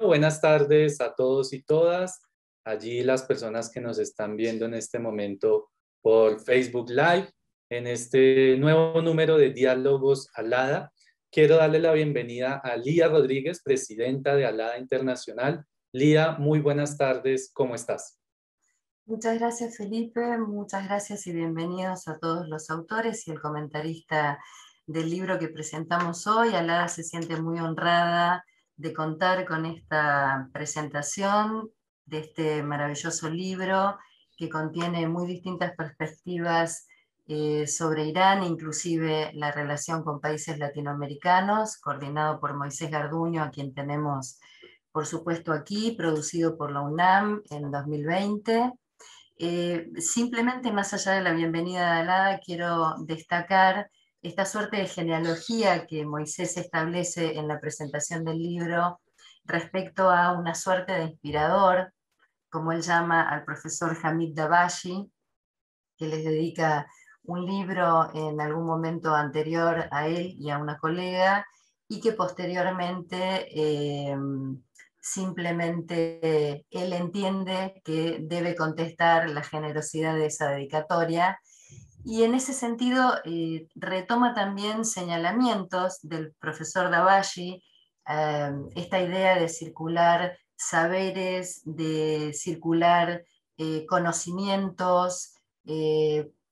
buenas tardes a todos y todas. Allí las personas que nos están viendo en este momento por Facebook Live, en este nuevo número de Diálogos Alada. Quiero darle la bienvenida a Lía Rodríguez, presidenta de Alada Internacional. Lía, muy buenas tardes, ¿cómo estás? Muchas gracias Felipe, muchas gracias y bienvenidos a todos los autores y el comentarista del libro que presentamos hoy. Alada se siente muy honrada de contar con esta presentación de este maravilloso libro que contiene muy distintas perspectivas eh, sobre Irán, inclusive la relación con países latinoamericanos, coordinado por Moisés Garduño, a quien tenemos, por supuesto, aquí, producido por la UNAM en 2020. Eh, simplemente, más allá de la bienvenida de Alada, quiero destacar esta suerte de genealogía que Moisés establece en la presentación del libro respecto a una suerte de inspirador, como él llama al profesor Hamid Dabashi, que les dedica un libro en algún momento anterior a él y a una colega, y que posteriormente eh, simplemente él entiende que debe contestar la generosidad de esa dedicatoria. Y en ese sentido eh, retoma también señalamientos del profesor Dabashi, eh, esta idea de circular saberes, de circular conocimientos,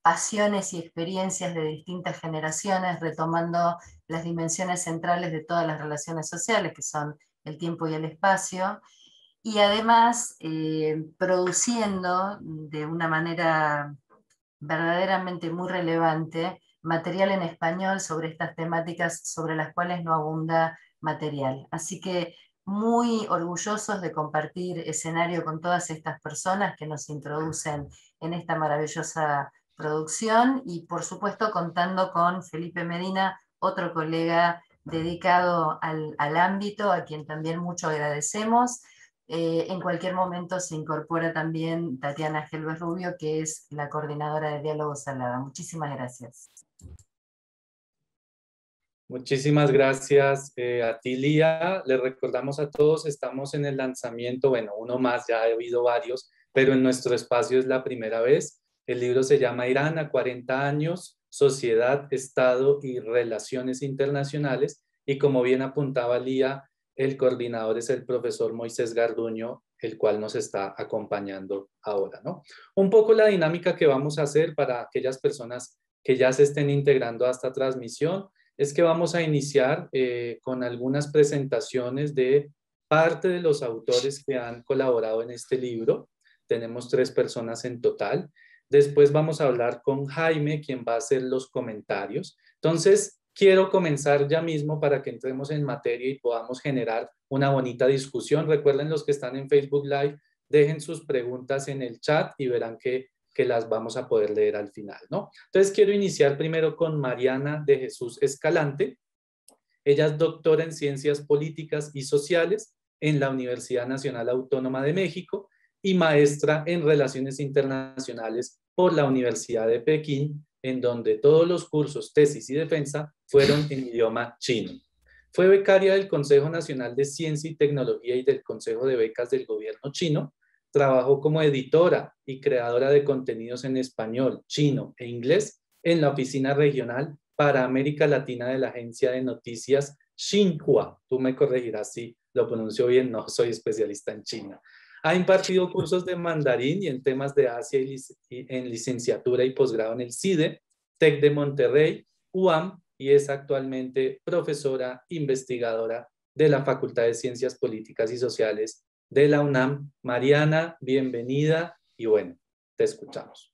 pasiones y experiencias de distintas generaciones, retomando las dimensiones centrales de todas las relaciones sociales, que son el tiempo y el espacio, y además eh, produciendo de una manera verdaderamente muy relevante material en español sobre estas temáticas sobre las cuales no abunda material. Así que muy orgullosos de compartir escenario con todas estas personas que nos introducen en esta maravillosa producción y por supuesto contando con Felipe Medina, otro colega dedicado al, ámbito, a quien también mucho agradecemos. Eh, en cualquier momento se incorpora también Tatiana Gelbes Rubio, que es la coordinadora de Diálogo Salada. Muchísimas gracias. Muchísimas gracias eh, a ti, Lía. Le recordamos a todos, estamos en el lanzamiento, bueno, uno más, ya ha habido varios, pero en nuestro espacio es la primera vez. El libro se llama Irán a 40 años, Sociedad, Estado y Relaciones Internacionales. Y como bien apuntaba Lía, el coordinador es el profesor Moisés Garduño, el cual nos está acompañando ahora. ¿no? Un poco la dinámica que vamos a hacer para aquellas personas que ya se estén integrando a esta transmisión es que vamos a iniciar eh, con algunas presentaciones de parte de los autores que han colaborado en este libro. Tenemos tres personas en total. Después vamos a hablar con Jaime, quien va a hacer los comentarios. Entonces, quiero comenzar ya mismo para que entremos en materia y podamos generar una bonita discusión. Recuerden los que están en Facebook Live, dejen sus preguntas en el chat y verán que, que las vamos a poder leer al final, ¿no? Entonces, quiero iniciar primero con Mariana de Jesús Escalante. Ella es doctora en Ciencias Políticas y Sociales en la Universidad Nacional Autónoma de México y maestra en Relaciones Internacionales por la Universidad de Pekín, en donde todos los cursos, tesis y defensa fueron en idioma chino. Fue becaria del Consejo Nacional de Ciencia y Tecnología y del Consejo de Becas del Gobierno chino. Trabajó como editora y creadora de contenidos en español, chino e inglés en la oficina regional para América Latina de la agencia de noticias Xinhua. Tú me corregirás si lo pronuncio bien, no soy especialista en China. Ha impartido cursos de mandarín y en temas de Asia en licenciatura y posgrado en el CIDE, TEC de Monterrey, UAM y es actualmente profesora investigadora de la Facultad de Ciencias Políticas y Sociales de la UNAM. Mariana, bienvenida y bueno, te escuchamos.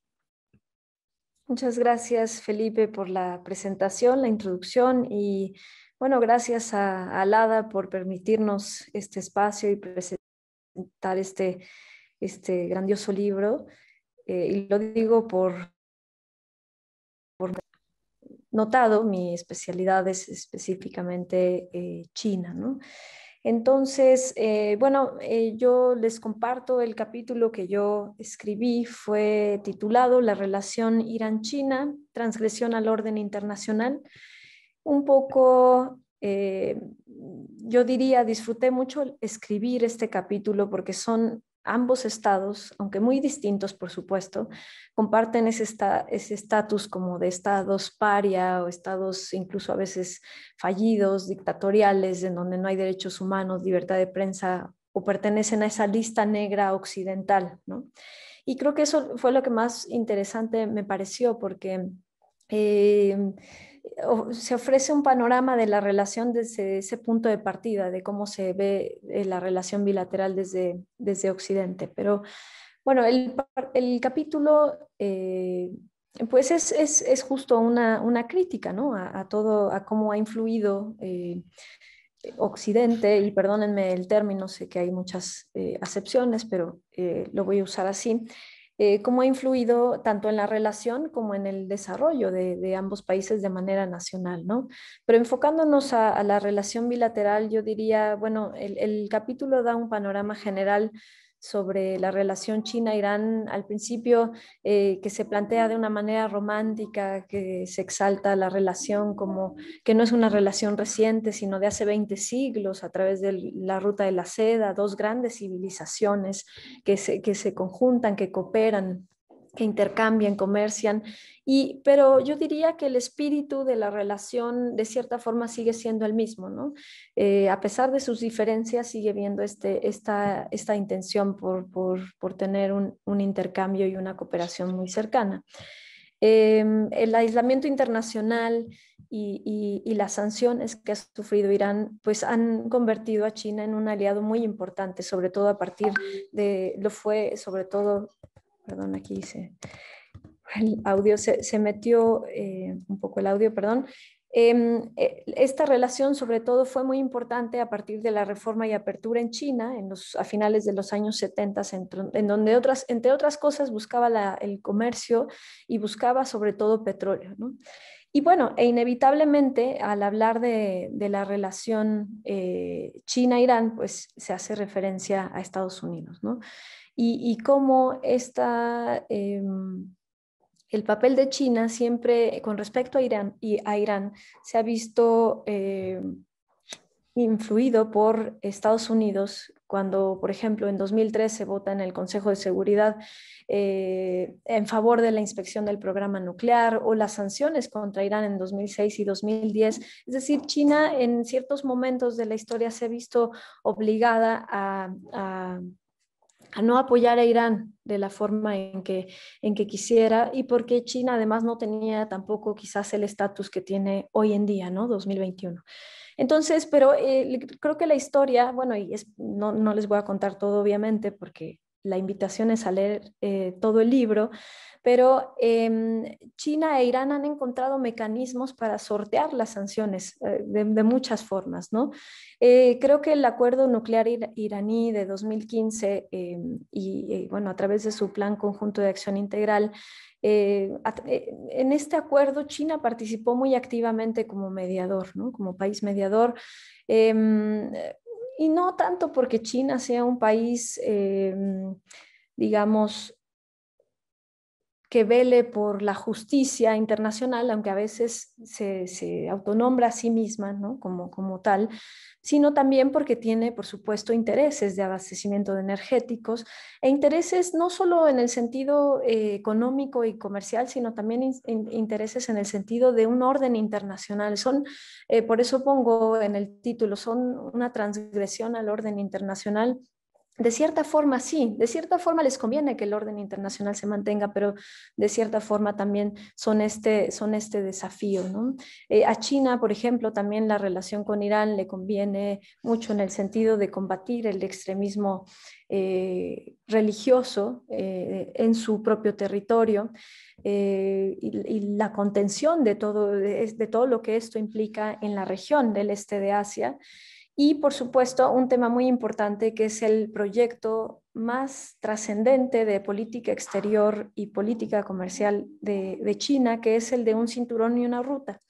Muchas gracias, Felipe, por la presentación, la introducción y bueno, gracias a Alada por permitirnos este espacio y presentar este, este grandioso libro. Eh, y lo digo por, por notado, mi especialidad es específicamente eh, China. ¿no? Entonces, eh, bueno, yo les comparto el capítulo que yo escribí, fue titulado La relación Irán-China, transgresión al orden internacional, un poco eh, yo diría, disfruté mucho escribir este capítulo porque son ambos estados, aunque muy distintos por supuesto, comparten ese estatus como de estados paria o estados incluso a veces fallidos, dictatoriales, en donde no hay derechos humanos, libertad de prensa o pertenecen a esa lista negra occidental. ¿no? Y creo que eso fue lo que más interesante me pareció porque... Eh, se ofrece un panorama de la relación desde ese punto de partida, de cómo se ve eh, la relación bilateral desde, desde Occidente. Pero bueno, el, el capítulo eh, pues es, es, es, justo una, una crítica ¿no? a, todo, a cómo ha influido eh, Occidente, y perdónenme el término, sé que hay muchas acepciones, pero lo voy a usar así, eh, cómo ha influido tanto en la relación como en el desarrollo de, ambos países de manera nacional, ¿no? Pero enfocándonos a, la relación bilateral, yo diría, bueno, el capítulo da un panorama general sobre la relación China-Irán al principio, eh, que se plantea de una manera romántica, que se exalta la relación como que no es una relación reciente, sino de hace 20 siglos a través de la ruta de la seda, dos grandes civilizaciones que se, que se conjuntan, que cooperan que intercambian, comercian, y, pero yo diría que el espíritu de la relación de cierta forma sigue siendo el mismo, ¿no? Eh, a pesar de sus diferencias, sigue viendo este, esta, esta intención por, por, por tener un, un, intercambio y una cooperación muy cercana. Em, el aislamiento internacional y, y, y, las sanciones que ha sufrido Irán, pues han convertido a China en un aliado muy importante, sobre todo a partir de, lo fue sobre todo perdón, aquí se, el audio se, se metió eh, un poco el audio, perdón. Em, eh, esta relación sobre todo fue muy importante a partir de la reforma y apertura en China en los, a finales de los años 70, en, donde otras, entre otras cosas buscaba la, el comercio y buscaba sobre todo petróleo. ¿no? Y bueno, e inevitablemente al hablar de, de la relación eh, China-Irán, pues se hace referencia a Estados Unidos. ¿no? Y, cómo está em, el papel de China siempre con respecto a Irán, y a Irán se ha visto em, influido por Estados Unidos cuando, por ejemplo, en 2003 se vota en el Consejo de Seguridad eh, en favor de la inspección del programa nuclear o las sanciones contra Irán en 2006 y 2010. Es decir, China en ciertos momentos de la historia se ha visto obligada a no apoyar a Irán de la forma en que, en que quisiera y porque China además no tenía tampoco quizás el estatus que tiene hoy en día, ¿no? 2021. Entonces, pero eh, creo que la historia, bueno, y no, no, les voy a contar todo obviamente porque la invitación es a leer eh, todo el libro, pero em, China e Irán han encontrado mecanismos para sortear las sanciones eh, de, muchas formas. ¿no? Eh, creo que el acuerdo nuclear iraní de 2015 em, y, bueno, a través de su plan conjunto de acción integral, eh, en este acuerdo China participó muy activamente como mediador, ¿no? como país mediador. Em, y no tanto porque China sea un país, digamos, que vele por la justicia internacional, aunque a veces se, autonombra a sí misma ¿no? como, como tal, sino también porque tiene, por supuesto, intereses de abastecimiento de energéticos e intereses no solo en el sentido eh, económico y comercial, sino también intereses en el sentido de un orden internacional. Son, eh, por eso pongo en el título, son una transgresión al orden internacional de cierta forma sí, de cierta forma les conviene que el orden internacional se mantenga, pero de cierta forma también son este, son este desafío. Eh, a China, por ejemplo, también la relación con Irán le conviene mucho en el sentido de combatir el extremismo eh, religioso eh, en su propio territorio y, la contención de todo, de todo lo que esto implica en la región del este de Asia. Y por supuesto, un tema muy importante que es el proyecto más trascendente de política exterior y política comercial de, China, que es el de un cinturón y una ruta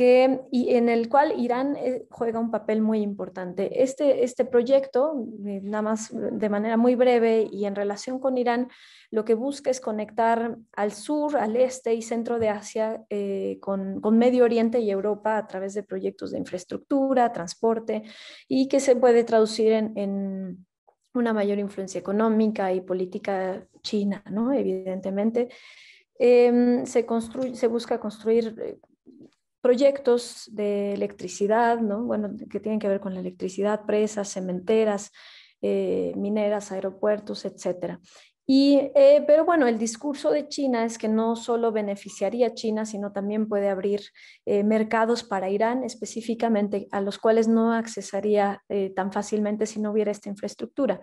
que, y en el cual Irán eh, juega un papel muy importante. Este, este proyecto, eh, nada más de manera muy breve y en relación con Irán, lo que busca es conectar al sur, al este y centro de Asia eh, con, con, Medio Oriente y Europa a través de proyectos de infraestructura, transporte y que se puede traducir en, en una mayor influencia económica y política china, ¿no? Evidentemente. Em, se, construye, se busca construir proyectos de electricidad, ¿no? bueno, que tienen que ver con la electricidad, presas, cementeras, eh, mineras, aeropuertos, etc. Y, eh, pero bueno, el discurso de China es que no solo beneficiaría a China, sino también puede abrir eh, mercados para Irán específicamente, a los cuales no accesaría tan fácilmente si no hubiera esta infraestructura.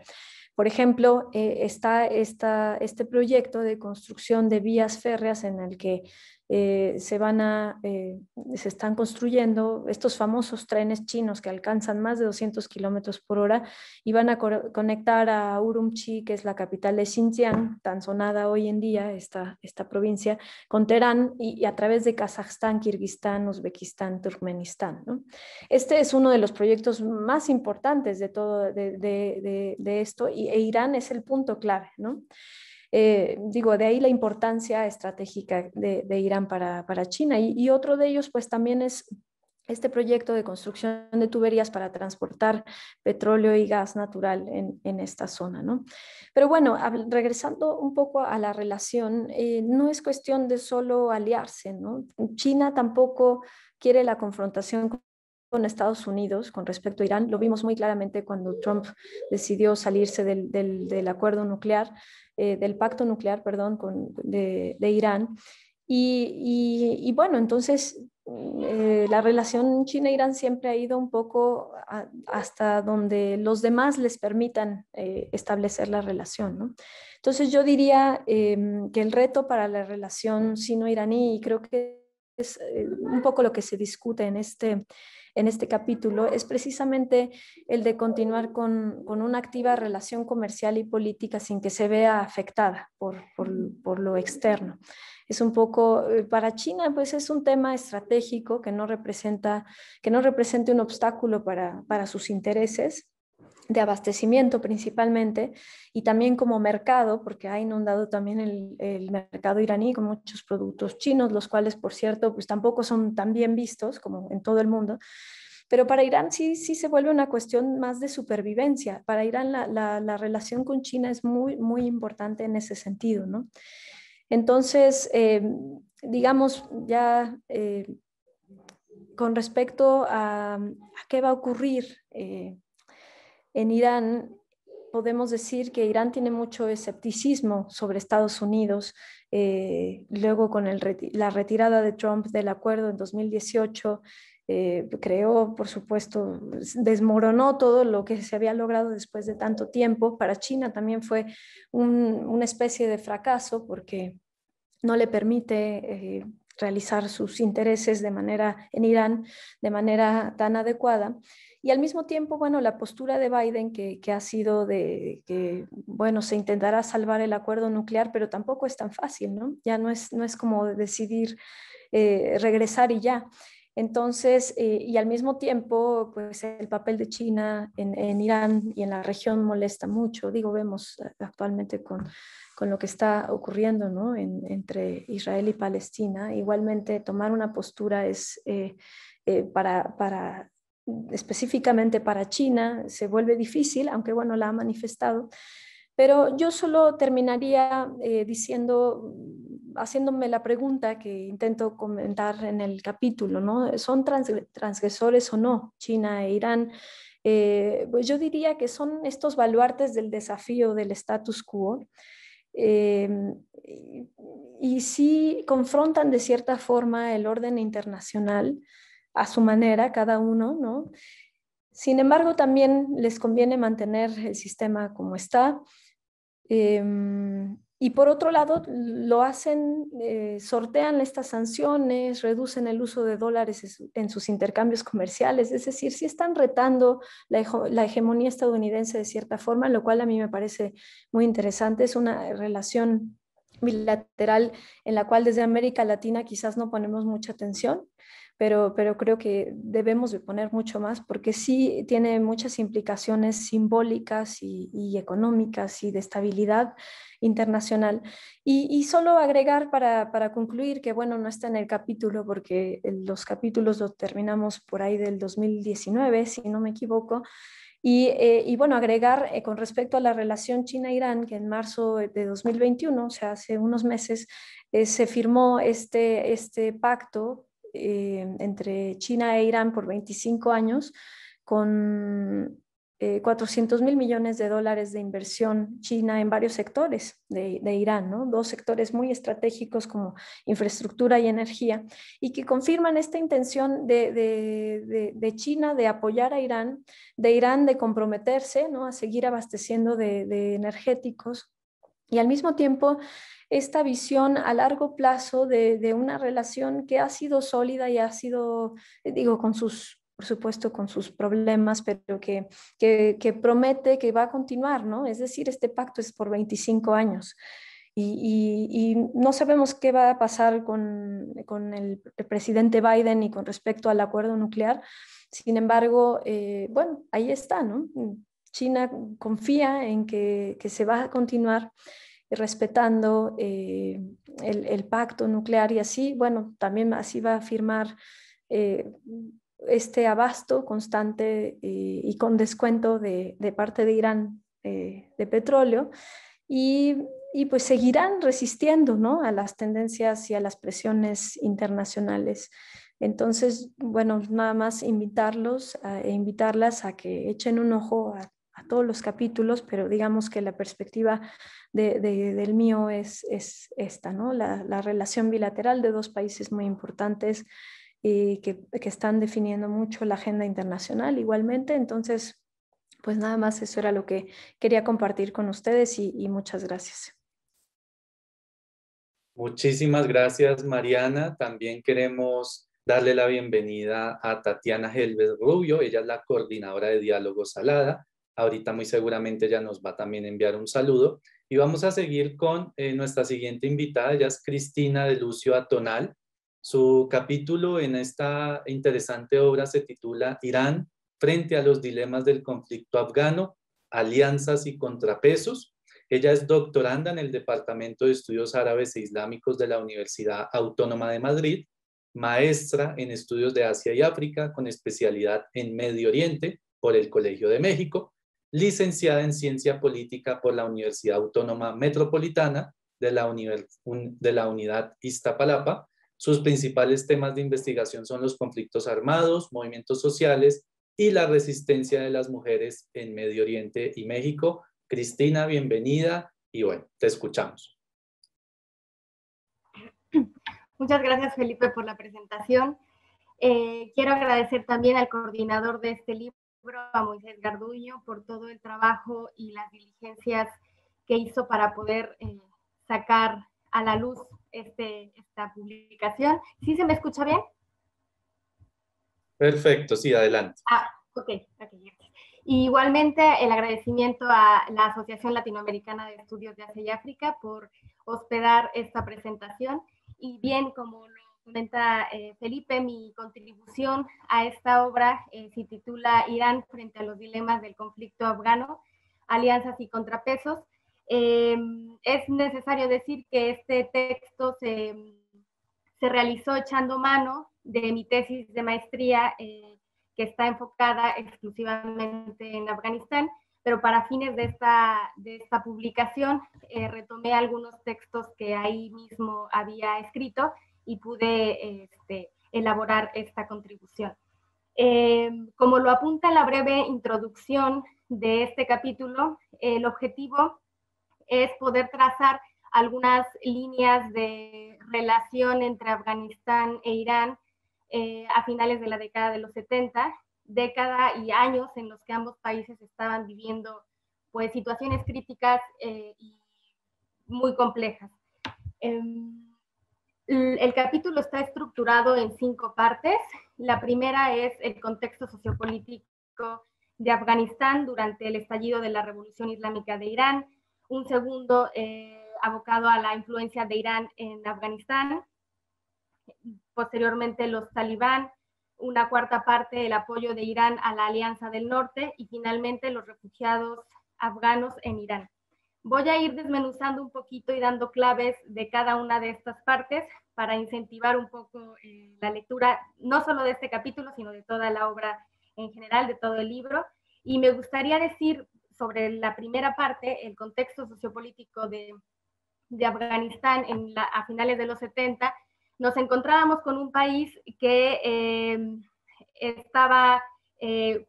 Por ejemplo, está esta, este proyecto de construcción de vías férreas en el que eh, se van a, eh, se están construyendo estos famosos trenes chinos que alcanzan más de 200 kilómetros por hora y van a conectar a Urumqi, que es la capital de Xinjiang, tan sonada hoy en día esta, esta provincia, con Teherán y, a través de Kazajstán, Kirguistán, Uzbekistán, Turkmenistán. Este es uno de los proyectos más importantes de todo de, de, de, esto y e Irán es el punto clave. ¿no? Eh, digo, de ahí la importancia estratégica de, Irán para, China. Y, otro de ellos, pues también es este proyecto de construcción de tuberías para transportar petróleo y gas natural en, esta zona. ¿no? Pero bueno, regresando un poco a la relación, eh, no es cuestión de solo aliarse. ¿no? China tampoco quiere la confrontación con Estados Unidos con respecto a Irán. Lo vimos muy claramente cuando Trump decidió salirse del acuerdo nuclear. Eh, del pacto nuclear, perdón, con, de, Irán. Y, bueno, entonces eh, la relación China-Irán siempre ha ido un poco hasta donde los demás les permitan eh, establecer la relación. ¿no? Entonces yo diría em, que el reto para la relación sino-iraní, y creo que es un poco lo que se discute en este, en este capítulo es precisamente el de continuar con, una activa relación comercial y política sin que se vea afectada por, lo externo. Es un poco, eh, para China, pues es un tema estratégico que no representa, que no represente un obstáculo para, sus intereses de abastecimiento principalmente y también como mercado, porque ha inundado también el, mercado iraní con muchos productos chinos, los cuales, por cierto, pues tampoco son tan bien vistos como en todo el mundo. Pero para Irán sí, sí se vuelve una cuestión más de supervivencia. Para Irán la, la, relación con China es muy, muy importante en ese sentido, ¿no? Entonces, eh, digamos, ya eh, con respecto a, a, qué va a ocurrir eh, en Irán, podemos decir que Irán tiene mucho escepticismo sobre Estados Unidos. luego, con la retirada de Trump del acuerdo en 2018, eh, creó, por supuesto, desmoronó todo lo que se había logrado después de tanto tiempo. Para China también fue una especie de fracaso porque no le permite eh, realizar sus intereses de manera en Irán de manera tan adecuada. Y al mismo tiempo, bueno, la postura de Biden que, ha sido de que, bueno, se intentará salvar el acuerdo nuclear, pero tampoco es tan fácil, ¿no? Ya no es, no es como decidir eh, regresar y ya. Entonces, eh, y al mismo tiempo, pues el papel de China en, Irán y en la región molesta mucho. Digo, vemos actualmente con, con lo que está ocurriendo ¿no? entre Israel y Palestina. Igualmente, tomar una postura es eh, eh, para, para, específicamente para China, se vuelve difícil, aunque bueno, la ha manifestado. Pero yo solo terminaría diciendo haciéndome la pregunta que intento comentar en el capítulo, ¿no? ¿Son transgresores o no China e Irán? Eh, pues yo diría que son estos baluartes del desafío del status quo. Eh, y, sí confrontan de cierta forma el orden internacional a su manera, cada uno, ¿no? Sin embargo, también les conviene mantener el sistema como está. Eh, y por otro lado, lo hacen, eh, sortean estas sanciones, reducen el uso de dólares en sus intercambios comerciales, es decir, sí están retando la, hegemonía estadounidense de cierta forma, lo cual a mí me parece muy interesante. Es una relación bilateral en la cual desde América Latina quizás no ponemos mucha atención, pero, pero creo que debemos de poner mucho más porque sí tiene muchas implicaciones simbólicas y, económicas y de estabilidad internacional. Y, solo agregar para, para, concluir que, bueno, no está en el capítulo porque los capítulos los terminamos por ahí del 2019, si no me equivoco, eh, y, bueno, agregar eh, con respecto a la relación China-Irán, que en marzo de 2021, o sea, hace unos meses, eh, se firmó este, este pacto entre China e Irán por 25 años con 400 mil millones de dólares de inversión china en varios sectores de, Irán, ¿no? dos sectores muy estratégicos como infraestructura y energía, y que confirman esta intención de, de China de apoyar a Irán, de Irán de comprometerse a seguir abasteciendo de, energéticos y al mismo tiempo esta visión a largo plazo de, una relación que ha sido sólida y ha sido, digo, con sus por supuesto con sus problemas, pero que, que, promete que va a continuar, ¿no? Es decir, este pacto es por 25 años. Y, y, no sabemos qué va a pasar con, con el, presidente Biden y con respecto al acuerdo nuclear. Sin embargo, eh, bueno, ahí está, ¿no? China confía en que, que se va a continuar respetando eh, el, pacto nuclear y así, bueno, también así va a firmar eh, este abasto constante eh, y, con descuento de, parte de Irán de petróleo y, pues seguirán resistiendo ¿no? a las tendencias y a las presiones internacionales. Entonces, bueno, nada más invitarlos e invitarlas a que echen un ojo a, todos los capítulos, pero digamos que la perspectiva del mío es, es esta, ¿no? La, la relación bilateral de dos países muy importantes y que, están definiendo mucho la agenda internacional igualmente. Entonces, pues nada más eso era lo que quería compartir con ustedes y, muchas gracias. Muchísimas gracias, Mariana. También queremos darle la bienvenida a Tatiana Helves Rubio. Ella es la coordinadora de Diálogo Salada. Ahorita muy seguramente ella nos va también a enviar un saludo. Y vamos a seguir con eh, nuestra siguiente invitada. Ella es Cristina de Lucio Atonal. Su capítulo en esta interesante obra se titula Irán frente a los dilemas del conflicto afgano, alianzas y contrapesos. Ella es doctoranda en el Departamento de Estudios Árabes e Islámicos de la Universidad Autónoma de Madrid, maestra en estudios de Asia y África con especialidad en Medio Oriente por el Colegio de México, licenciada en Ciencia Política por la Universidad Autónoma Metropolitana de la, Unidad Iztapalapa sus principales temas de investigación son los conflictos armados, movimientos sociales y la resistencia de las mujeres en Medio Oriente y México. Cristina, bienvenida y bueno, te escuchamos. Muchas gracias, Felipe, por la presentación. Eh, quiero agradecer también al coordinador de este libro, a Moisés Garduño, por todo el trabajo y las diligencias que hizo para poder eh, sacar a la luz este, esta publicación. ¿Sí se me escucha bien? Perfecto, sí, adelante. Ah, ok, igualmente el agradecimiento a la Asociación Latinoamericana de Estudios de Asia y África por hospedar esta presentación. Y bien, como lo comenta eh, Felipe, mi contribución a esta obra eh, se titula Irán frente a los dilemas del conflicto afgano, alianzas y contrapesos. Em, es necesario decir que este texto se, realizó echando mano de mi tesis de maestría eh, que está enfocada exclusivamente en Afganistán, pero para fines de esta, de esta publicación retomé algunos textos que ahí mismo había escrito y pude este, elaborar esta contribución. Em, como lo apunta la breve introducción de este capítulo, el objetivo es poder trazar algunas líneas de relación entre Afganistán e Irán eh, a finales de la década de los 70, década y años en los que ambos países estaban viviendo pues situaciones críticas eh, y muy complejas. El capítulo está estructurado en cinco partes. La primera es el contexto sociopolítico de Afganistán durante el estallido de la Revolución Islámica de Irán, un segundo, eh, abocado a la influencia de Irán en Afganistán, posteriormente los talibán, una cuarta parte el apoyo de Irán a la Alianza del Norte y finalmente los refugiados afganos en Irán. Voy a ir desmenuzando un poquito y dando claves de cada una de estas partes para incentivar un poco eh, la lectura, no solo de este capítulo, sino de toda la obra en general, de todo el libro. Y me gustaría decir sobre la primera parte, el contexto sociopolítico de, de Afganistán en a finales de los 70, nos encontrábamos con un país que eh, estaba, eh,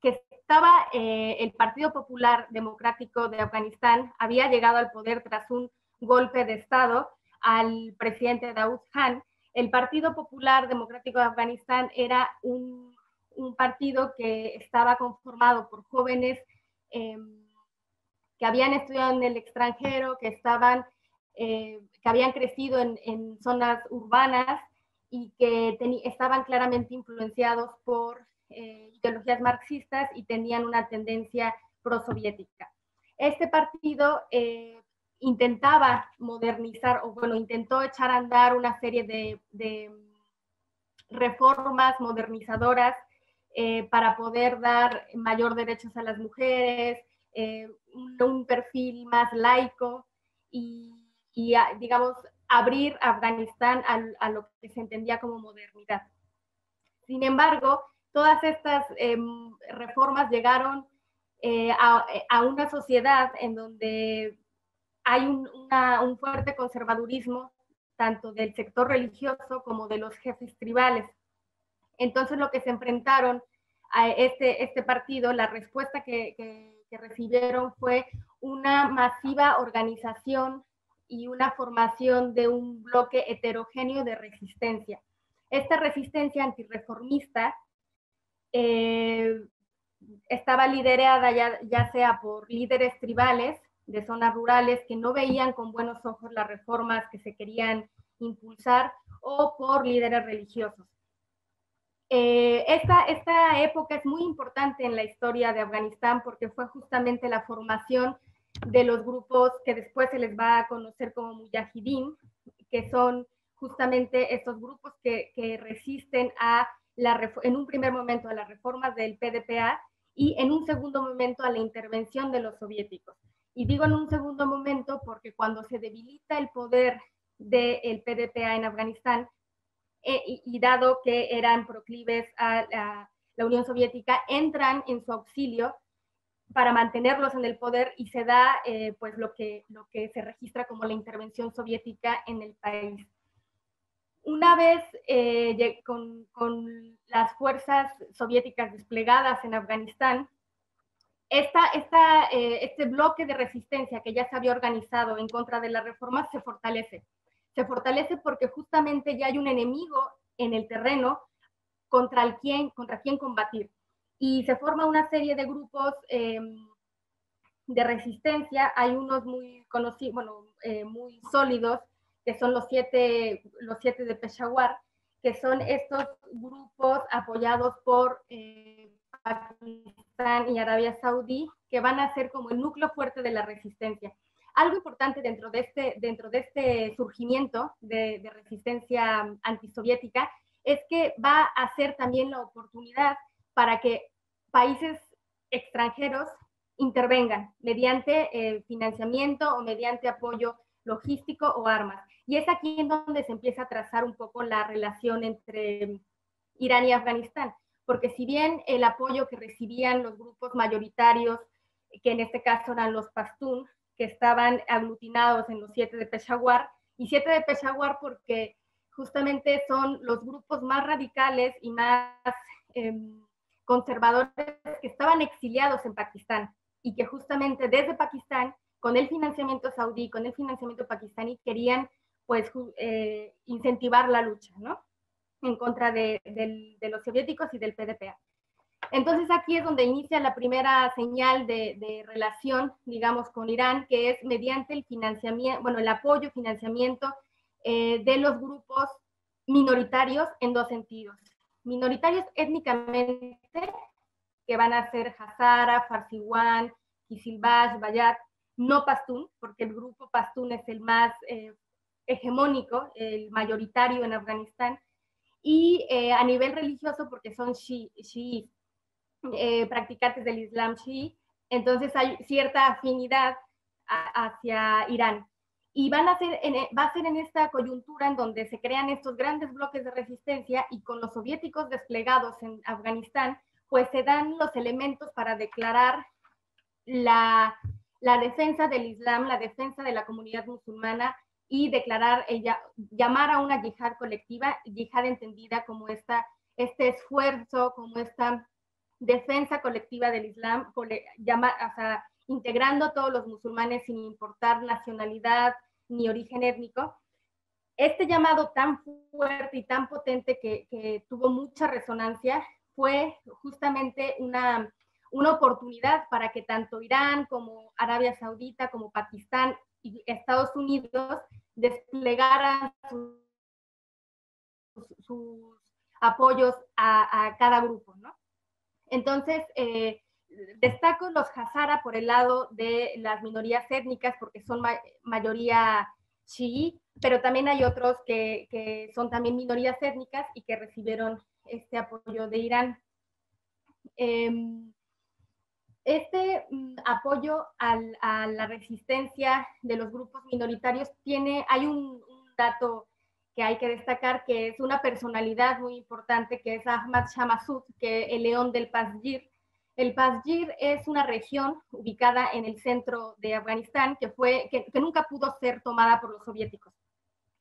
que estaba eh, el Partido Popular Democrático de Afganistán, había llegado al poder tras un golpe de Estado al presidente Daoud Khan. El Partido Popular Democrático de Afganistán era un, un partido que estaba conformado por jóvenes que habían estudiado en el extranjero, que estaban eh, que habían crecido en, zonas urbanas y que estaban claramente influenciados por eh, ideologías marxistas y tenían una tendencia prosoviética. Este partido eh, intentaba modernizar, o bueno, intentó echar a andar una serie de, reformas modernizadoras para poder dar mayor derechos a las mujeres, un, perfil más laico y y, digamos, abrir Afganistán a, lo que se entendía como modernidad. Sin embargo, todas estas em, reformas llegaron eh, a, una sociedad en donde hay un, un, fuerte conservadurismo tanto del sector religioso como de los jefes tribales. Entonces lo que se enfrentaron a este, este partido, la respuesta que, que recibieron fue una masiva organización y una formación de un bloque heterogéneo de resistencia. Esta resistencia antirreformista eh, estaba liderada ya, ya sea por líderes tribales de zonas rurales que no veían con buenos ojos las reformas que se querían impulsar o por líderes religiosos. Eh, esta, esta época es muy importante en la historia de Afganistán porque fue justamente la formación de los grupos que después se les va a conocer como mujahideen, que son justamente estos grupos que, resisten a la, en un primer momento a las reformas del PDPA y en un segundo momento a la intervención de los soviéticos. Y digo en un segundo momento porque cuando se debilita el poder del PDPA en Afganistán, eh, y, dado que eran proclives a la Unión Soviética, entran en su auxilio para mantenerlos en el poder y se da eh, pues lo que, lo que se registra como la intervención soviética en el país. Una vez eh, con, con, las fuerzas soviéticas desplegadas en Afganistán, esta, esta, eh, este bloque de resistencia que ya se había organizado en contra de la reforma se fortalece. Se fortalece porque justamente ya hay un enemigo en el terreno contra, el quien, contra quien combatir y se forma una serie de grupos em, de resistencia. Hay unos muy conocidos, bueno, eh, muy sólidos, que son los siete, los siete de Peshawar, que son estos grupos apoyados por eh, Pakistán y Arabia Saudí, que van a ser como el núcleo fuerte de la resistencia. Algo importante dentro de este, dentro de este surgimiento de, de resistencia antisoviética es que va a ser también la oportunidad para que países extranjeros intervengan mediante eh, financiamiento o mediante apoyo logístico o armas. Y es aquí en donde se empieza a trazar un poco la relación entre Irán y Afganistán, porque si bien el apoyo que recibían los grupos mayoritarios, que en este caso eran los Pashtun, que estaban aglutinados en los siete de Peshawar, y siete de Peshawar porque justamente son los grupos más radicales y más em, conservadores que estaban exiliados en Pakistán y que justamente desde Pakistán, con el financiamiento saudí, con el financiamiento pakistaní, querían pues eh, incentivar la lucha, ¿no? En contra de, los soviéticos y del PDPA. Entonces aquí es donde inicia la primera señal de, relación, digamos, con Irán, que es mediante el financiamiento, bueno, el apoyo, financiamiento eh, de los grupos minoritarios en dos sentidos minoritarios étnicamente, que van a ser Hazara, Farsiwan, Kisilbash, Bayat, no Pastún, porque el grupo pastún es el más eh, hegemónico, el mayoritario en Afganistán, y eh, a nivel religioso porque son chií, eh, practicantes del Islam chií, entonces hay cierta afinidad hacia Irán. Y van a ser va a ser en esta coyuntura en donde se crean estos grandes bloques de resistencia y con los soviéticos desplegados en Afganistán, pues se dan los elementos para declarar la, la defensa del Islam, la defensa de la comunidad musulmana y declarar, ella, llamar a una yihad colectiva, yihad entendida como esta, este esfuerzo, como esta defensa colectiva del Islam, llama, o sea, integrando a todos los musulmanes sin importar nacionalidad ni origen étnico. Este llamado tan fuerte y tan potente que tuvo mucha resonancia fue justamente una, una oportunidad para que tanto Irán como Arabia Saudita, como Pakistán y Estados Unidos desplegaran sus, apoyos a, cada grupo, ¿no? Entonces, eh, destaco los Hazara por el lado de las minorías étnicas, porque son mayoría chií, pero también hay otros que, que, son también minorías étnicas y que recibieron este apoyo de Irán. Em, este mm, apoyo a la resistencia de los grupos minoritarios tiene, hay un, dato que hay que destacar, que es una personalidad muy importante, que es Ahmad Shah que el león del Pasjir. El Pasjir es una región ubicada en el centro de Afganistán que, fue, que, nunca pudo ser tomada por los soviéticos.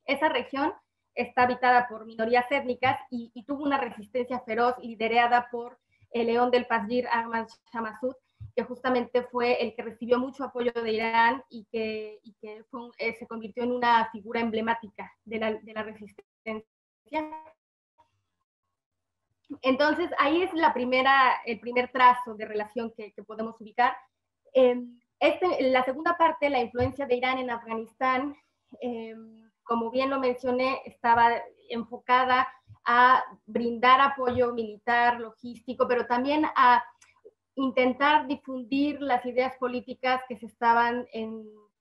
Esa región está habitada por minorías étnicas y, y tuvo una resistencia feroz liderada por el león del Pasjir, Ahmad Shah que justamente fue el que recibió mucho apoyo de Irán y que, eh, se convirtió en una figura emblemática de la, resistencia. Entonces, ahí es la primera, el primer trazo de relación que, podemos ubicar. Em, este, la segunda parte, la influencia de Irán en Afganistán, em, como bien lo mencioné, estaba enfocada a brindar apoyo militar, logístico, pero también a intentar difundir las ideas políticas que se estaban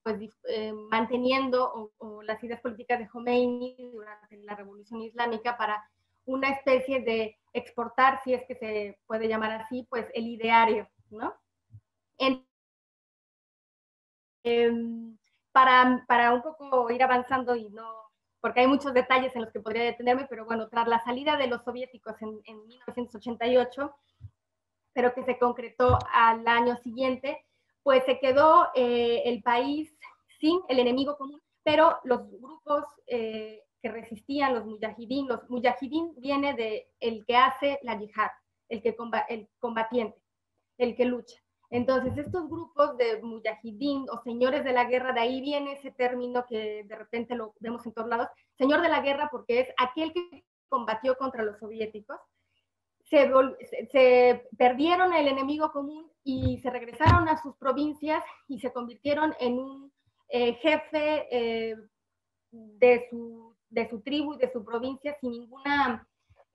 pues, eh, manteniendo o, las ideas políticas de Khomeini durante la Revolución Islámica para una especie de exportar, si es que se puede llamar así, pues el ideario, ¿no? Em, para, para un poco ir avanzando y no porque hay muchos detalles en los que podría detenerme, pero bueno, tras la salida de los soviéticos en, 1988, pero que se concretó al año siguiente, pues se quedó eh, el país sin el enemigo común, pero los grupos eh, que resistían, los mujahidín, los mujahidín viene de el que hace la yihad, el, que el combatiente, el que lucha. Entonces, estos grupos de mujahidín o señores de la guerra, de ahí viene ese término que de repente lo vemos en todos lados, señor de la guerra porque es aquel que combatió contra los soviéticos, se, se perdieron el enemigo común y se regresaron a sus provincias y se convirtieron en un eh, jefe eh, de, su, de su tribu y de su provincia sin ninguna...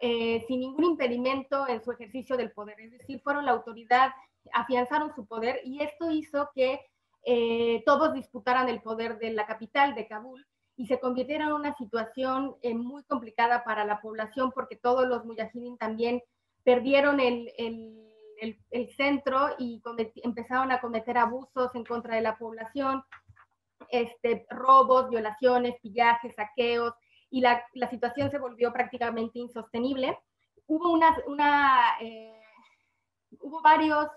Eh, sin ningún impedimento en su ejercicio del poder, es decir, fueron la autoridad afianzaron su poder y esto hizo que eh, todos disputaran el poder de la capital, de Kabul, y se convirtiera en una situación eh, muy complicada para la población porque todos los mujahideen también perdieron el, el, el, centro y empezaron a cometer abusos en contra de la población, este, robos, violaciones, pillajes, saqueos, y la, la situación se volvió prácticamente insostenible. Hubo una, una eh, hubo varios,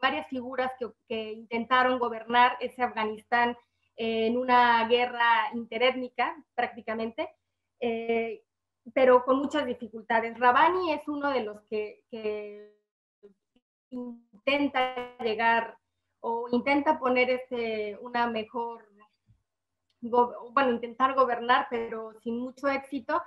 varias figuras que, intentaron gobernar ese Afganistán en una guerra interétnica prácticamente, eh, pero con muchas dificultades. Rabani es uno de los que, intenta llegar o intenta poner este, una mejor, bueno, intentar gobernar, pero sin mucho éxito,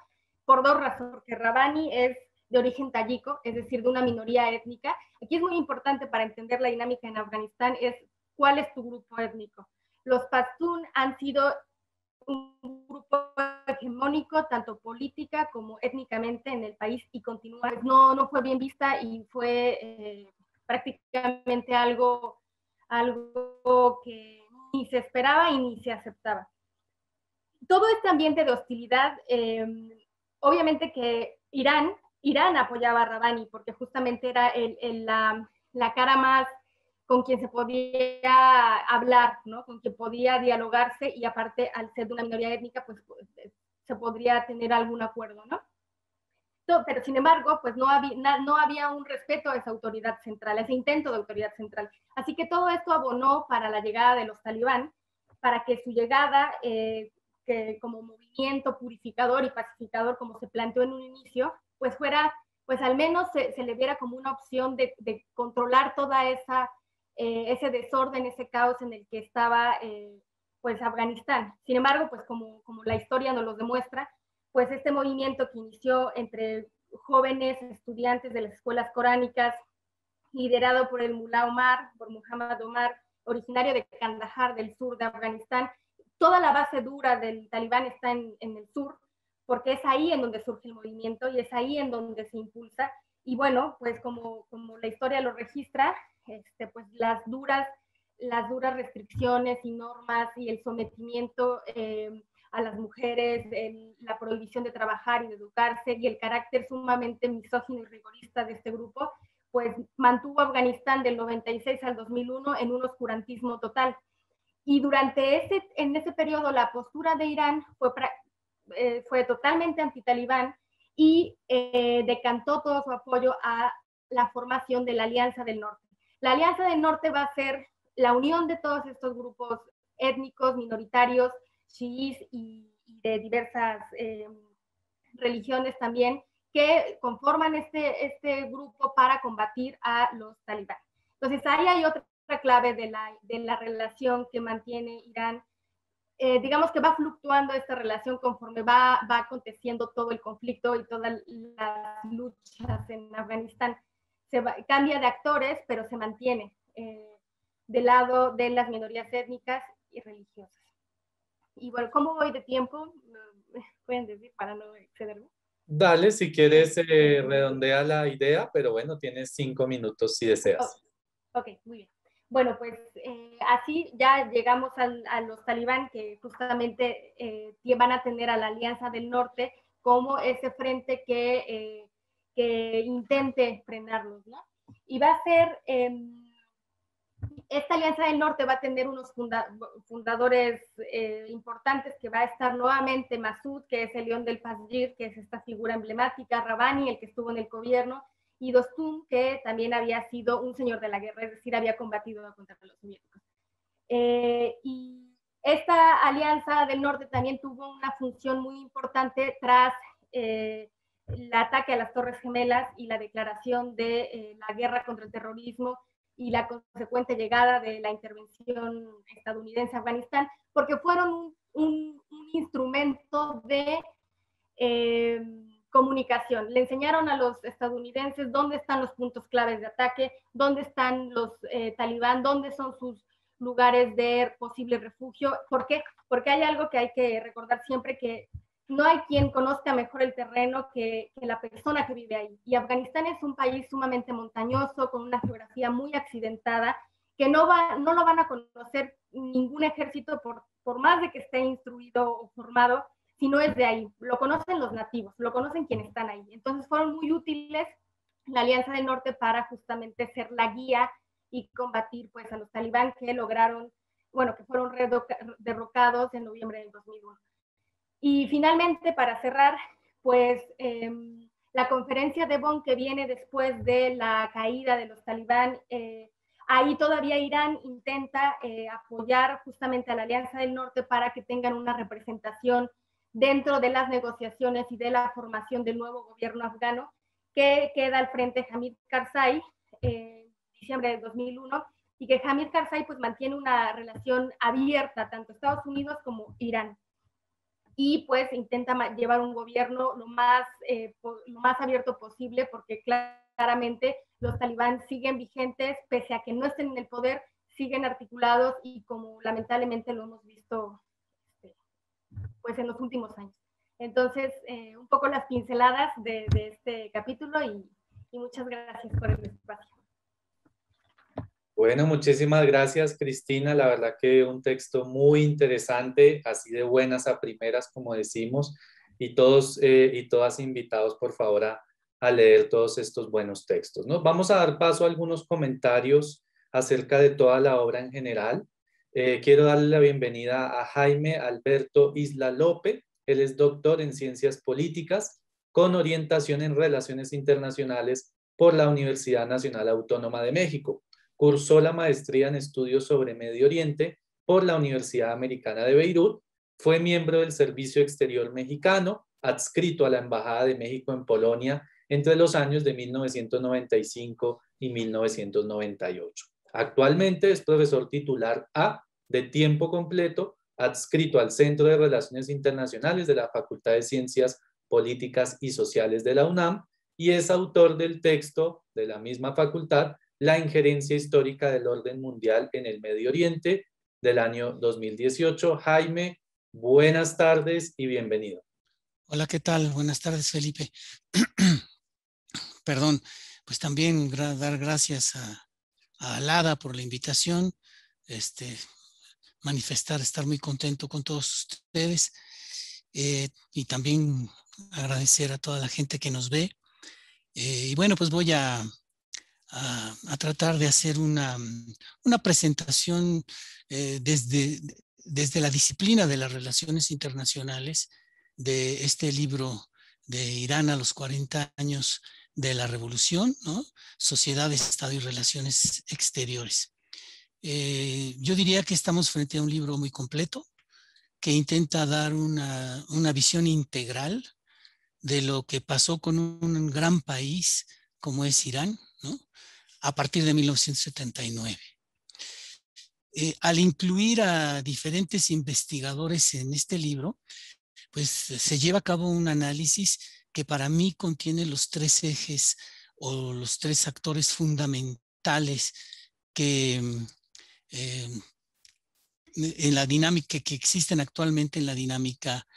por dos razones, porque Rabani es de origen tayiko, es decir, de una minoría étnica. Aquí es muy importante para entender la dinámica en Afganistán, es cuál es tu grupo étnico. Los Pashtun han sido un grupo hegemónico, tanto política como étnicamente en el país y continúa. No, no fue bien vista y fue eh, prácticamente algo, algo que ni se esperaba y ni se aceptaba. Todo este ambiente de hostilidad, em, obviamente que Irán, Irán apoyaba a Rabani porque justamente era la, la cara más con quien se podía hablar, ¿no? con quien podía dialogarse y aparte al ser de una minoría étnica, pues, pues se podría tener algún acuerdo, ¿no? Pero sin embargo, pues no había, un respeto a esa autoridad central, a ese intento de autoridad central. Así que todo esto abonó para la llegada de los talibán, para que su llegada, eh, que como movimiento purificador y pacificador, como se planteó en un inicio, pues fuera, pues al menos se, le viera como una opción de, de controlar toda esa eh, ese desorden, ese caos en el que estaba eh, pues Afganistán. Sin embargo, pues como, como la historia nos lo demuestra, pues este movimiento que inició entre jóvenes estudiantes de las escuelas coránicas, liderado por el Mullah Omar, por Muhammad Omar, originario de Kandahar, del sur de Afganistán. Toda la base dura del talibán está en, en, el sur, porque es ahí en donde surge el movimiento y es ahí en donde se impulsa. Y bueno, pues como, como la historia lo registra, este, pues las duras, las duras restricciones y normas y el sometimiento eh, a las mujeres, la prohibición de trabajar y de educarse y el carácter sumamente misógino y rigorista de este grupo, pues mantuvo a Afganistán del 96 al 2001 en un oscurantismo total. Y durante ese, en ese periodo la postura de Irán fue, eh, fue totalmente antitalibán y eh, decantó todo su apoyo a la formación de la Alianza del Norte. La Alianza del Norte va a ser la unión de todos estos grupos étnicos, minoritarios, chiíes y, de diversas eh, religiones también, que conforman este, este grupo para combatir a los talibán. Entonces, ahí hay otra clave de la, de la relación que mantiene Irán. Eh, digamos que va fluctuando esta relación conforme va, va aconteciendo todo el conflicto y todas las luchas en Afganistán se cambia de actores, pero se mantiene eh, del lado de las minorías étnicas y religiosas. Y bueno, ¿cómo voy de tiempo? ¿Pueden decir para no excederme? Dale, si quieres, eh, redondea la idea, pero bueno, tienes cinco minutos si deseas. ok, muy bien. Bueno, pues eh, así ya llegamos a los talibán que justamente eh, van a tener a la Alianza del Norte como ese frente que que intente frenarlos, ¿no? Y va a ser, em, esta Alianza del Norte va a tener unos fundadores eh, importantes, que va a estar nuevamente Masud, que es el león del Fajr, que es esta figura emblemática, Rabani, el que estuvo en el gobierno, y Dostum, que también había sido un señor de la guerra, es decir, había combatido contra los soviéticos. Eh, y esta alianza del norte también tuvo una función muy importante tras eh, el ataque a las Torres Gemelas y la declaración de la guerra contra el terrorismo y la consecuente llegada de la intervención estadounidense a Afganistán, porque fueron un, instrumento de eh, comunicación. Le enseñaron a los estadounidenses dónde están los puntos claves de ataque, dónde están los eh, talibán, dónde son sus lugares de posible refugio. ¿Por qué? Porque hay algo que hay que recordar siempre que no hay quien conozca mejor el terreno que, la persona que vive ahí. Y Afganistán es un país sumamente montañoso, con una geografía muy accidentada, que no, va, no lo van a conocer ningún ejército por, por más de que esté instruido o formado, si no es de ahí. Lo conocen los nativos, lo conocen quienes están ahí. Entonces fueron muy útiles la Alianza del Norte para justamente ser la guía y combatir pues a los talibán que lograron, bueno, que fueron derrocados en noviembre del 2001. Y finalmente, para cerrar, pues em, la conferencia de Bonn que viene después de la caída de los talibán, eh, ahí todavía Irán intenta eh, apoyar justamente a la Alianza del Norte para que tengan una representación dentro de las negociaciones y de la formación del nuevo gobierno afgano, que queda al frente Hamid Karzai en diciembre de 2001 y que Hamid Karzai pues mantiene una relación abierta tanto Estados Unidos como Irán y pues intenta llevar un gobierno lo más, eh, lo más abierto posible porque claramente los talibán siguen vigentes, pese a que no estén en el poder, siguen articulados y como lamentablemente lo hemos visto este, pues en los últimos años. Entonces, eh, un poco las pinceladas de, este capítulo y muchas gracias por el espacio. Bueno, muchísimas gracias Cristina. La verdad que un texto muy interesante, así de buenas a primeras, como decimos, y todos eh, y todas invitados, por favor, a, leer todos estos buenos textos. ¿no? Vamos a dar paso a algunos comentarios acerca de toda la obra en general. Eh, quiero darle la bienvenida a Jaime Alberto Isla López. Él es doctor en ciencias políticas con orientación en relaciones internacionales por la Universidad Nacional Autónoma de México. Cursó la maestría en estudios sobre Medio Oriente por la Universidad Americana de Beirut. Fue miembro del Servicio Exterior Mexicano, adscrito a la Embajada de México en Polonia entre los años de 1995 y 1998. Actualmente es profesor titular A de tiempo completo, adscrito al Centro de Relaciones Internacionales de la Facultad de Ciencias Políticas y Sociales de la UNAM y es autor del texto de la misma facultad, La injerencia histórica del orden mundial en el Medio Oriente del año 2018. Jaime, buenas tardes y bienvenido. Hola, ¿qué tal? Buenas tardes, Felipe. Perdón, pues también dar gracias a, Alada por la invitación, este, manifestar, estar muy contento con todos ustedes eh, y también agradecer a toda la gente que nos ve eh, y bueno, pues voy a, a, tratar de hacer una, una presentación eh, desde, desde la disciplina de las relaciones internacionales de este libro de Irán a los 40 años de la revolución, ¿no? Sociedad, Estado y Relaciones Exteriores. Eh, yo diría que estamos frente a un libro muy completo que intenta dar una, una visión integral de lo que pasó con un gran país como es Irán, a partir de 1979. Eh, al incluir a diferentes investigadores en este libro, pues se lleva a cabo un análisis que para mí contiene los tres ejes o los tres actores fundamentales que eh, en la dinámica que existen actualmente en la dinámica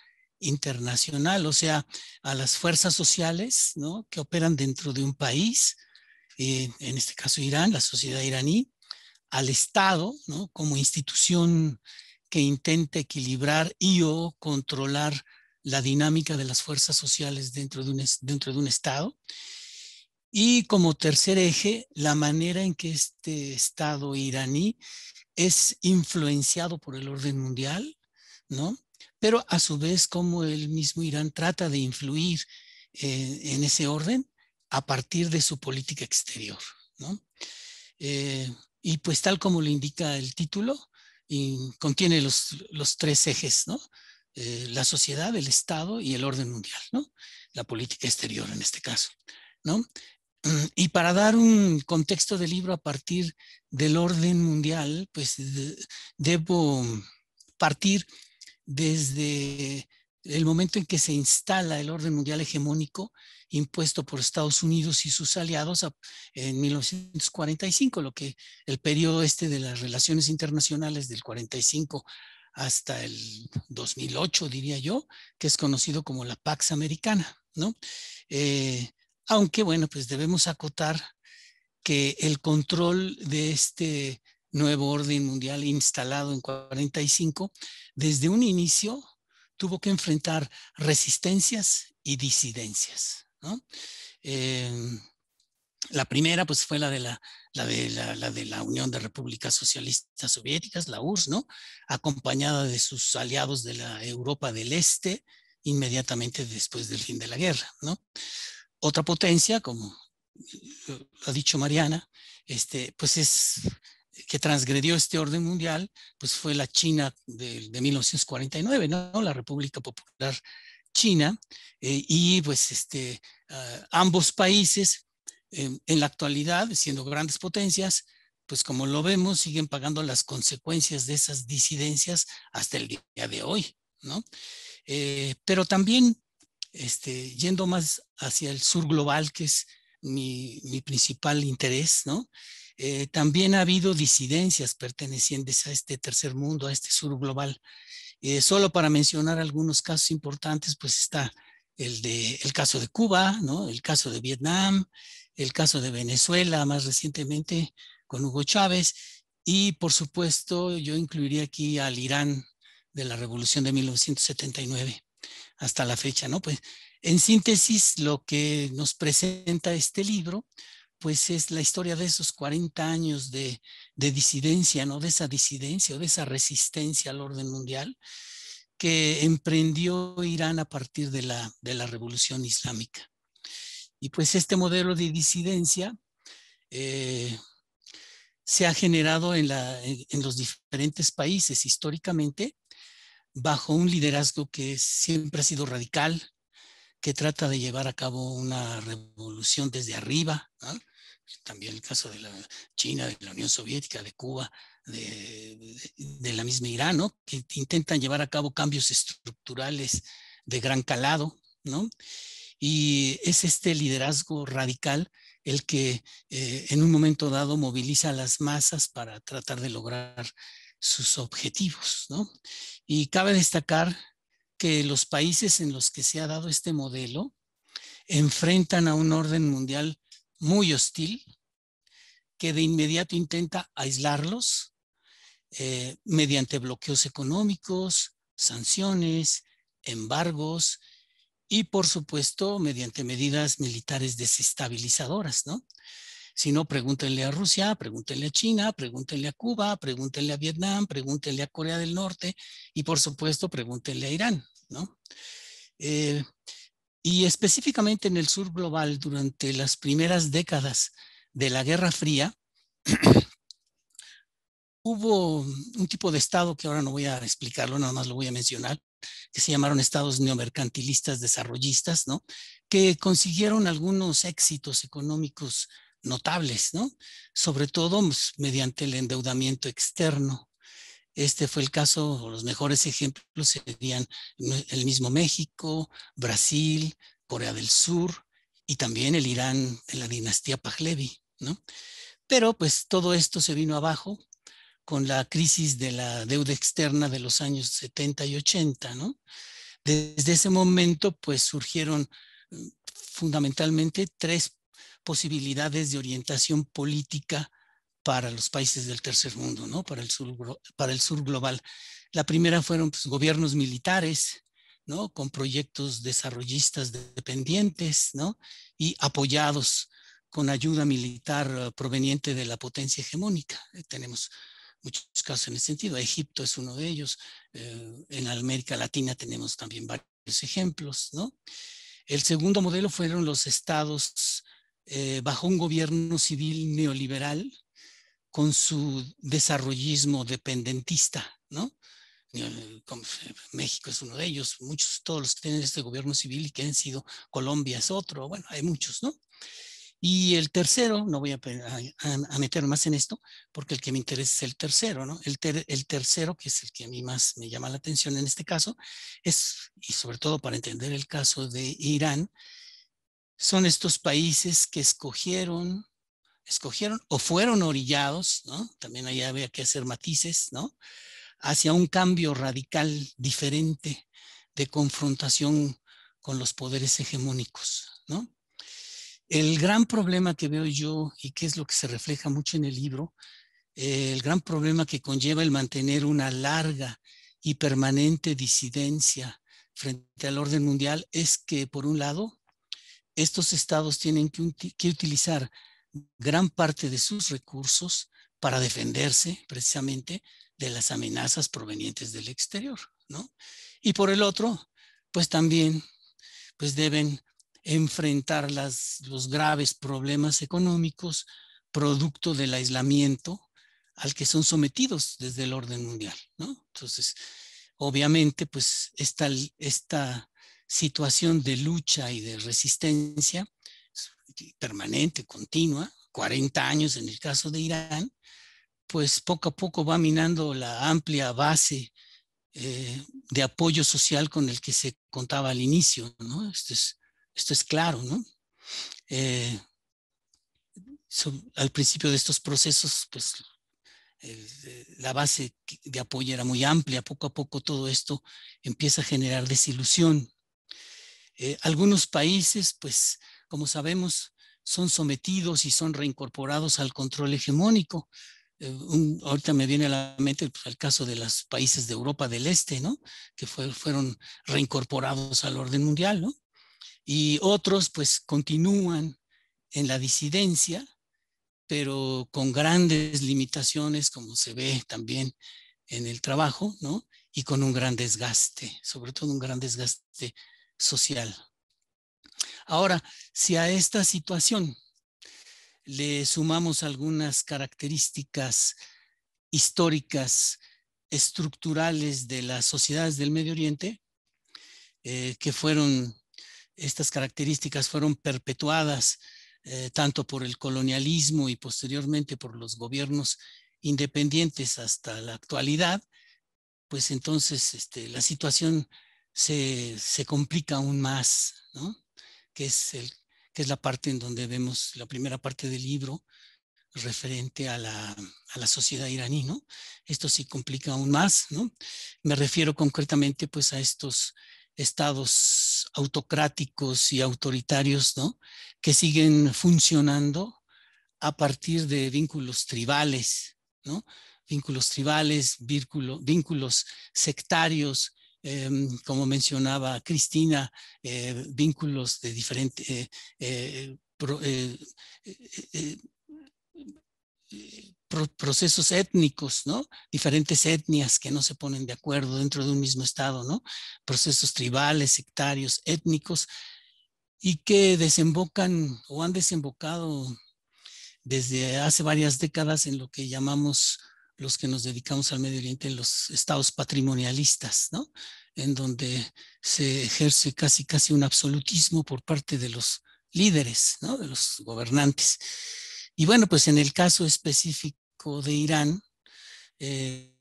internacional, o sea, a las fuerzas sociales ¿no? que operan dentro de un país, eh, en este caso Irán, la sociedad iraní, al Estado como institución que intenta equilibrar y o controlar la dinámica de las fuerzas sociales dentro de un, dentro de un Estado. Y como tercer eje, la manera en que este Estado iraní es influenciado por el orden mundial, ¿no? pero a su vez como el mismo Irán trata de influir eh, en ese orden a partir de su política exterior. ¿no? Eh, y pues tal como lo indica el título, contiene los, los, tres ejes, ¿no? Eh, la sociedad, el Estado y el orden mundial, ¿no? la política exterior en este caso. ¿no? Y para dar un contexto del libro a partir del orden mundial, pues debo partir desde el momento en que se instala el orden mundial hegemónico impuesto por Estados Unidos y sus aliados en 1945, lo que el periodo este de las relaciones internacionales del 45 hasta el 2008, diría yo, que es conocido como la Pax Americana, ¿no? Eh, aunque, bueno, pues debemos acotar que el control de este nuevo orden mundial instalado en 45, desde un inicio tuvo que enfrentar resistencias y disidencias. Em, la primera pues fue la de la, de la, de la, Unión de Repúblicas Socialistas Soviéticas, la URSS, ¿no? acompañada de sus aliados de la Europa del Este inmediatamente después del fin de la guerra. ¿no? Otra potencia, como ha dicho Mariana, este, pues es que transgredió este orden mundial, pues fue la China de, 1949, ¿no? La República Popular China, eh, y pues este, ah, ambos países em, en la actualidad, siendo grandes potencias, pues como lo vemos, siguen pagando las consecuencias de esas disidencias hasta el día de hoy, ¿no? Eh, pero también, este, yendo más hacia el sur global, que es mi, mi principal interés, ¿no? Eh, también ha habido disidencias pertenecientes a este tercer mundo, a este sur global. Eh, solo para mencionar algunos casos importantes, pues está el, de, el caso de Cuba, ¿no? el caso de Vietnam, el caso de Venezuela más recientemente con Hugo Chávez y por supuesto yo incluiría aquí al Irán de la revolución de 1979 hasta la fecha, ¿no? Pues en síntesis lo que nos presenta este libro pues es la historia de esos 40 años de, de, disidencia, ¿no? De esa disidencia o de esa resistencia al orden mundial que emprendió Irán a partir de la, de la revolución islámica. Y pues este modelo de disidencia eh, se ha generado en, la, en, en, los diferentes países históricamente bajo un liderazgo que siempre ha sido radical, que trata de llevar a cabo una revolución desde arriba, ¿no? También el caso de la China, de la Unión Soviética, de Cuba, de, la misma Irán, ¿no? que intentan llevar a cabo cambios estructurales de gran calado, ¿no? Y es este liderazgo radical el que eh, en un momento dado moviliza a las masas para tratar de lograr sus objetivos, ¿no? Y cabe destacar que los países en los que se ha dado este modelo enfrentan a un orden mundial muy hostil que de inmediato intenta aislarlos eh, mediante bloqueos económicos, sanciones, embargos y por supuesto mediante medidas militares desestabilizadoras, ¿no? Si no, pregúntenle a Rusia, pregúntenle a China, pregúntenle a Cuba, pregúntenle a Vietnam, pregúntenle a Corea del Norte y por supuesto pregúntenle a Irán, ¿no? Eh, y específicamente en el sur global, durante las primeras décadas de la Guerra Fría, hubo un tipo de Estado que ahora no voy a explicarlo, nada más lo voy a mencionar, que se llamaron estados neomercantilistas desarrollistas, ¿no? Que consiguieron algunos éxitos económicos notables, ¿no? Sobre todo pues, mediante el endeudamiento externo. Este fue el caso, los mejores ejemplos serían el mismo México, Brasil, Corea del Sur y también el Irán de la dinastía Pahlavi, ¿no? Pero pues todo esto se vino abajo con la crisis de la deuda externa de los años 70 y 80, ¿no? Desde ese momento pues surgieron mm, fundamentalmente tres posibilidades de orientación política para los países del tercer mundo, ¿no? Para el sur, para el sur global. La primera fueron pues, gobiernos militares, ¿no? Con proyectos desarrollistas dependientes, ¿no? Y apoyados con ayuda militar uh, proveniente de la potencia hegemónica. Eh, tenemos muchos casos en ese sentido. Egipto es uno de ellos. Eh, en América Latina tenemos también varios ejemplos, ¿no? El segundo modelo fueron los estados eh, bajo un gobierno civil neoliberal, con su desarrollismo dependentista, ¿no? Como México es uno de ellos, muchos, todos los que tienen este gobierno civil y que han sido, Colombia es otro, bueno, hay muchos, ¿no? Y el tercero, no voy a, a, a, meter más en esto, porque el que me interesa es el tercero, ¿no? El, ter, el, tercero, que es el que a mí más me llama la atención en este caso, es, y sobre todo para entender el caso de Irán, son estos países que escogieron escogieron o fueron orillados, ¿no? También ahí había que hacer matices, ¿no? Hacia un cambio radical diferente de confrontación con los poderes hegemónicos, ¿no? El gran problema que veo yo y que es lo que se refleja mucho en el libro, el gran problema que conlleva el mantener una larga y permanente disidencia frente al orden mundial es que, por un lado, estos estados tienen que utilizar gran parte de sus recursos para defenderse precisamente de las amenazas provenientes del exterior, ¿no? Y por el otro, pues también pues deben enfrentar las, los graves problemas económicos producto del aislamiento al que son sometidos desde el orden mundial, ¿no? Entonces, obviamente, pues esta, esta situación de lucha y de resistencia permanente, continua, 40 años en el caso de Irán, pues poco a poco va minando la amplia base eh, de apoyo social con el que se contaba al inicio, ¿no? Esto es, esto es claro, ¿no? Eh, so, al principio de estos procesos, pues el, la base de apoyo era muy amplia, poco a poco todo esto empieza a generar desilusión. Eh, algunos países, pues como sabemos, son sometidos y son reincorporados al control hegemónico. Eh, ahorita me viene a la mente pues, el caso de los países de Europa del Este, ¿no? Que fueron reincorporados al orden mundial, ¿no? Y otros pues continúan en la disidencia, pero con grandes limitaciones, como se ve también en el trabajo, ¿no? Y con un gran desgaste, sobre todo un gran desgaste social. Ahora, si a esta situación le sumamos algunas características históricas, estructurales de las sociedades del Medio Oriente, eh, que fueron, estas características fueron perpetuadas eh, tanto por el colonialismo y posteriormente por los gobiernos independientes hasta la actualidad, pues entonces este, la situación se, se, complica aún más, ¿no? Que es, el, que es la parte en donde vemos la primera parte del libro referente a la, a la sociedad iraní, ¿no? Esto sí complica aún más, ¿no? Me refiero concretamente pues a estos estados autocráticos y autoritarios, ¿no? Que siguen funcionando a partir de vínculos tribales, ¿no? Vínculos tribales, vínculos sectarios, em, como mencionaba Cristina, eh, vínculos de diferentes eh, eh, procesos étnicos, ¿no? Diferentes etnias que no se ponen de acuerdo dentro de un mismo estado, ¿no? Procesos tribales, sectarios, étnicos, y que desembocan o han desembocado desde hace varias décadas en lo que llamamos los que nos dedicamos al Medio Oriente, los estados patrimonialistas, ¿no? En donde se ejerce casi, casi un absolutismo por parte de los líderes, ¿no? De los gobernantes. Y bueno, pues en el caso específico de Irán, eh,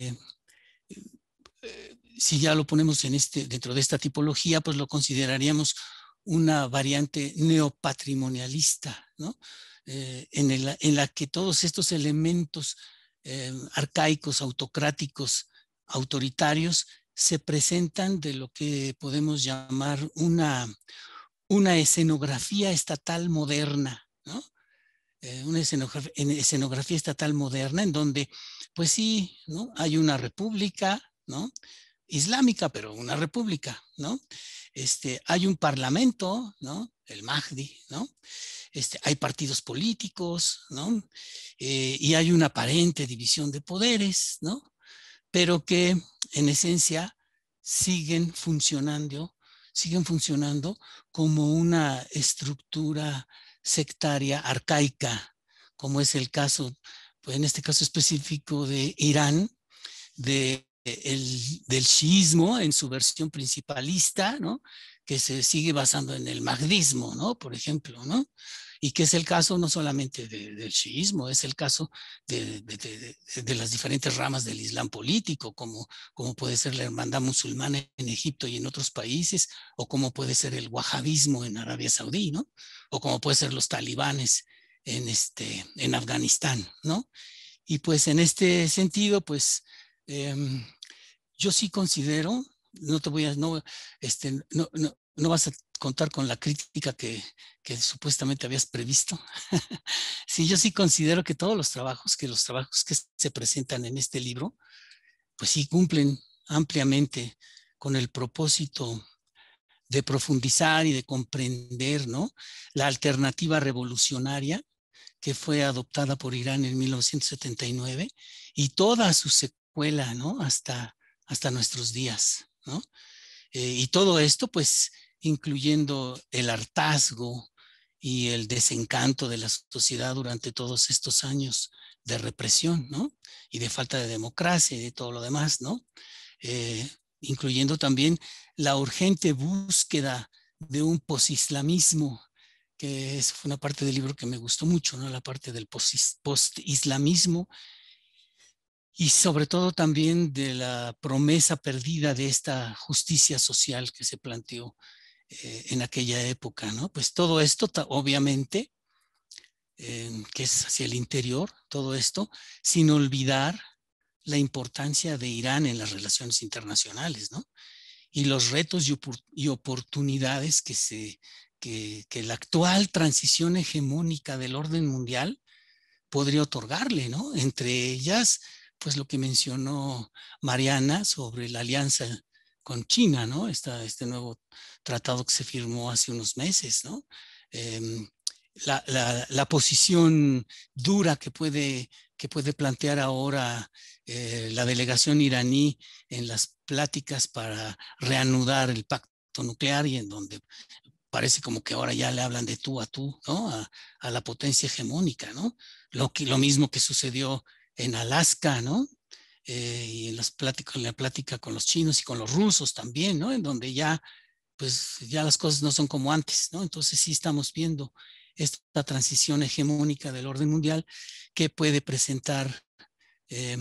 eh, si ya lo ponemos en este, dentro de esta tipología, pues lo consideraríamos una variante neopatrimonialista, ¿no? Eh, en, en, la que todos estos elementos arcaicos, autocráticos, autoritarios, se presentan de lo que podemos llamar una, una escenografía estatal moderna, ¿no? Eh, una escenografía, estatal moderna en donde, pues sí, ¿no? Hay una república, ¿no? Islámica, pero una república, ¿no? Este, hay un parlamento, ¿no? El Mahdi, ¿no? Este, hay partidos políticos, ¿no? Eh, y hay una aparente división de poderes, ¿no? Pero que en esencia siguen funcionando, siguen funcionando como una estructura sectaria arcaica, como es el caso, pues en este caso específico de Irán, de el, del chiismo en su versión principalista, ¿no? Que se sigue basando en el mahdismo, ¿no? por ejemplo, ¿no? y que es el caso no solamente del chiismo, es el caso de, las diferentes ramas del Islam político, como, como puede ser la hermandad musulmana en Egipto y en otros países, o como puede ser el wahabismo en Arabia Saudí, ¿no? o como puede ser los talibanes en, este, en Afganistán. ¿no? Y pues en este sentido, pues em, yo sí considero, no te voy a, no, este, no, no, no vas a contar con la crítica que, supuestamente habías previsto. sí, yo sí considero que todos los trabajos, que los trabajos que se presentan en este libro, pues sí cumplen ampliamente con el propósito de profundizar y de comprender ¿no? la alternativa revolucionaria que fue adoptada por Irán en 1979 y toda su secuela ¿no? hasta, hasta nuestros días. ¿No? Eh, y todo esto, pues, incluyendo el hartazgo y el desencanto de la sociedad durante todos estos años de represión, ¿no? Y de falta de democracia y de todo lo demás, ¿no? Eh, incluyendo también la urgente búsqueda de un posislamismo, que es, una parte del libro que me gustó mucho, ¿no? La parte del post-islamismo y sobre todo también de la promesa perdida de esta justicia social que se planteó eh, en aquella época, ¿no? Pues todo esto, obviamente, que es hacia el interior, todo esto, sin olvidar la importancia de Irán en las relaciones internacionales, ¿no? Y los retos y, oportunidades que se, que la actual transición hegemónica del orden mundial podría otorgarle, ¿no? Entre ellas, pues lo que mencionó Mariana sobre la alianza con China, ¿no? Este nuevo tratado que se firmó hace unos meses, ¿no? Em, la, posición dura que puede, que puede plantear ahora eh, la delegación iraní en las pláticas para reanudar el pacto nuclear y en donde parece como que ahora ya le hablan de tú a tú, ¿no? A, a la potencia hegemónica, ¿no? Lo, lo mismo que sucedió en Alaska, ¿no? Eh, y en, la plática con los chinos y con los rusos también, ¿no? En donde ya, pues ya las cosas no son como antes, ¿no? Entonces sí estamos viendo esta transición hegemónica del orden mundial que puede presentar, eh,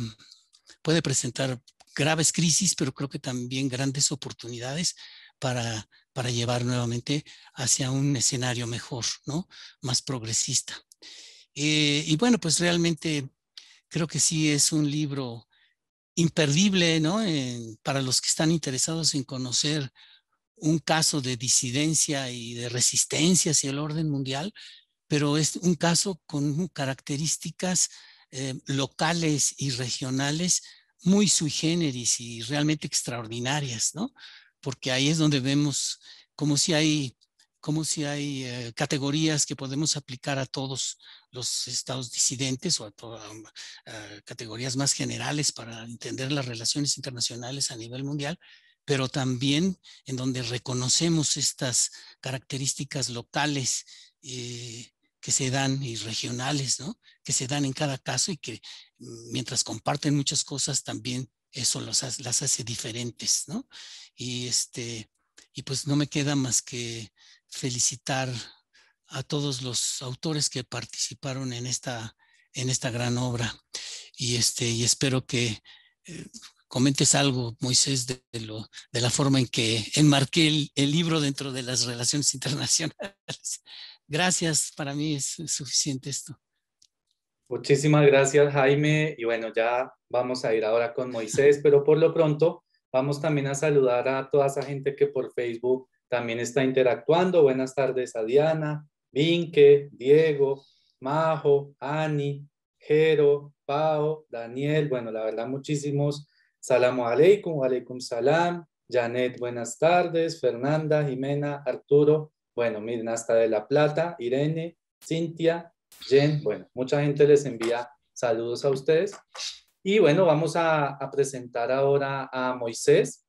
puede presentar graves crisis, pero creo que también grandes oportunidades para, para llevar nuevamente hacia un escenario mejor, ¿no? Más progresista. Eh, y bueno, pues realmente creo que sí es un libro imperdible, ¿no? para los que están interesados en conocer un caso de disidencia y de resistencia hacia el orden mundial, pero es un caso con características eh, locales y regionales muy sui generis y realmente extraordinarias, ¿no? Porque ahí es donde vemos como si hay como si hay eh, categorías que podemos aplicar a todos los estados disidentes o a, todas categorías más generales para entender las relaciones internacionales a nivel mundial, pero también en donde reconocemos estas características locales eh, que se dan y regionales, ¿no? Que se dan en cada caso y que mm, mientras comparten muchas cosas también eso las hace diferentes, ¿no? Y este, y pues no me queda más que felicitar a todos los autores que participaron en esta, en esta gran obra. Y, este, y espero que eh, comentes algo, Moisés, de, lo, de la forma en que enmarqué el, el, libro dentro de las relaciones internacionales. Gracias, para mí es suficiente esto. Muchísimas gracias, Jaime. Y bueno, ya vamos a ir ahora con Moisés, pero por lo pronto vamos también a saludar a toda esa gente que por Facebook también está interactuando. Buenas tardes a Diana, Vinque, Diego, Majo, Ani, Jero, Pao, Daniel. Bueno, la verdad, muchísimos. Salamu alaikum, alaikum salam. Janet, buenas tardes. Fernanda, Jimena, Arturo. Bueno, miren, hasta de La Plata, Irene, Cintia, Jen. Bueno, mucha gente les envía saludos a ustedes. Y bueno, vamos a, a presentar ahora a Moisés.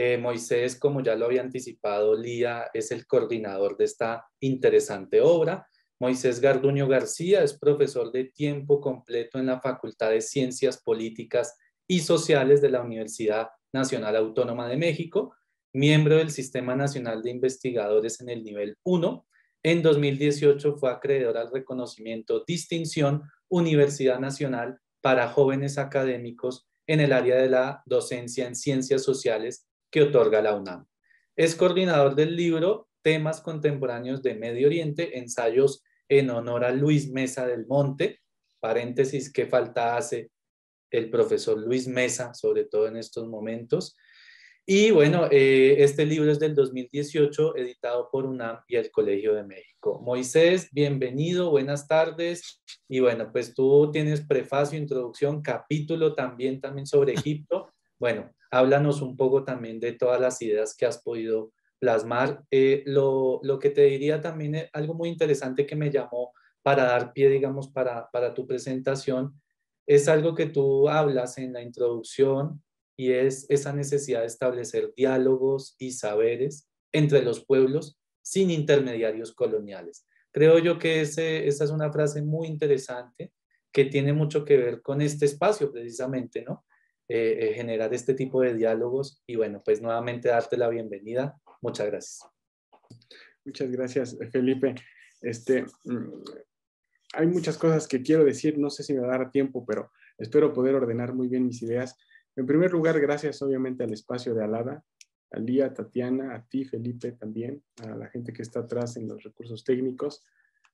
Eh, Moisés, como ya lo había anticipado, Lía es el coordinador de esta interesante obra. Moisés Garduño García es profesor de tiempo completo en la Facultad de Ciencias Políticas y Sociales de la Universidad Nacional Autónoma de México, miembro del Sistema Nacional de Investigadores en el nivel 1. En 2018 fue acreedor al reconocimiento Distinción Universidad Nacional para jóvenes académicos en el área de la docencia en ciencias sociales que otorga la UNAM. Es coordinador del libro Temas Contemporáneos de Medio Oriente, ensayos en honor a Luis Mesa del Monte, paréntesis, ¿qué falta hace el profesor Luis Mesa, sobre todo en estos momentos? Y bueno, eh, este libro es del 2018, editado por UNAM y el Colegio de México. Moisés, bienvenido, buenas tardes. Y bueno, pues tú tienes prefacio, introducción, capítulo también, también sobre Egipto. Bueno, háblanos un poco también de todas las ideas que has podido plasmar. Eh, lo, que te diría también, es algo muy interesante que me llamó para dar pie, digamos, para, tu presentación, es algo que tú hablas en la introducción y es esa necesidad de establecer diálogos y saberes entre los pueblos sin intermediarios coloniales. Creo yo que esa es una frase muy interesante que tiene mucho que ver con este espacio precisamente, ¿no? Eh, eh, generar este tipo de diálogos y bueno, pues nuevamente darte la bienvenida. Muchas gracias. Muchas gracias, Felipe. Este, mm, hay muchas cosas que quiero decir, no sé si me va a dar tiempo, pero espero poder ordenar muy bien mis ideas. En primer lugar, gracias obviamente al espacio de Alada, a Lía, Tatiana, a ti, Felipe, también, a la gente que está atrás en los recursos técnicos,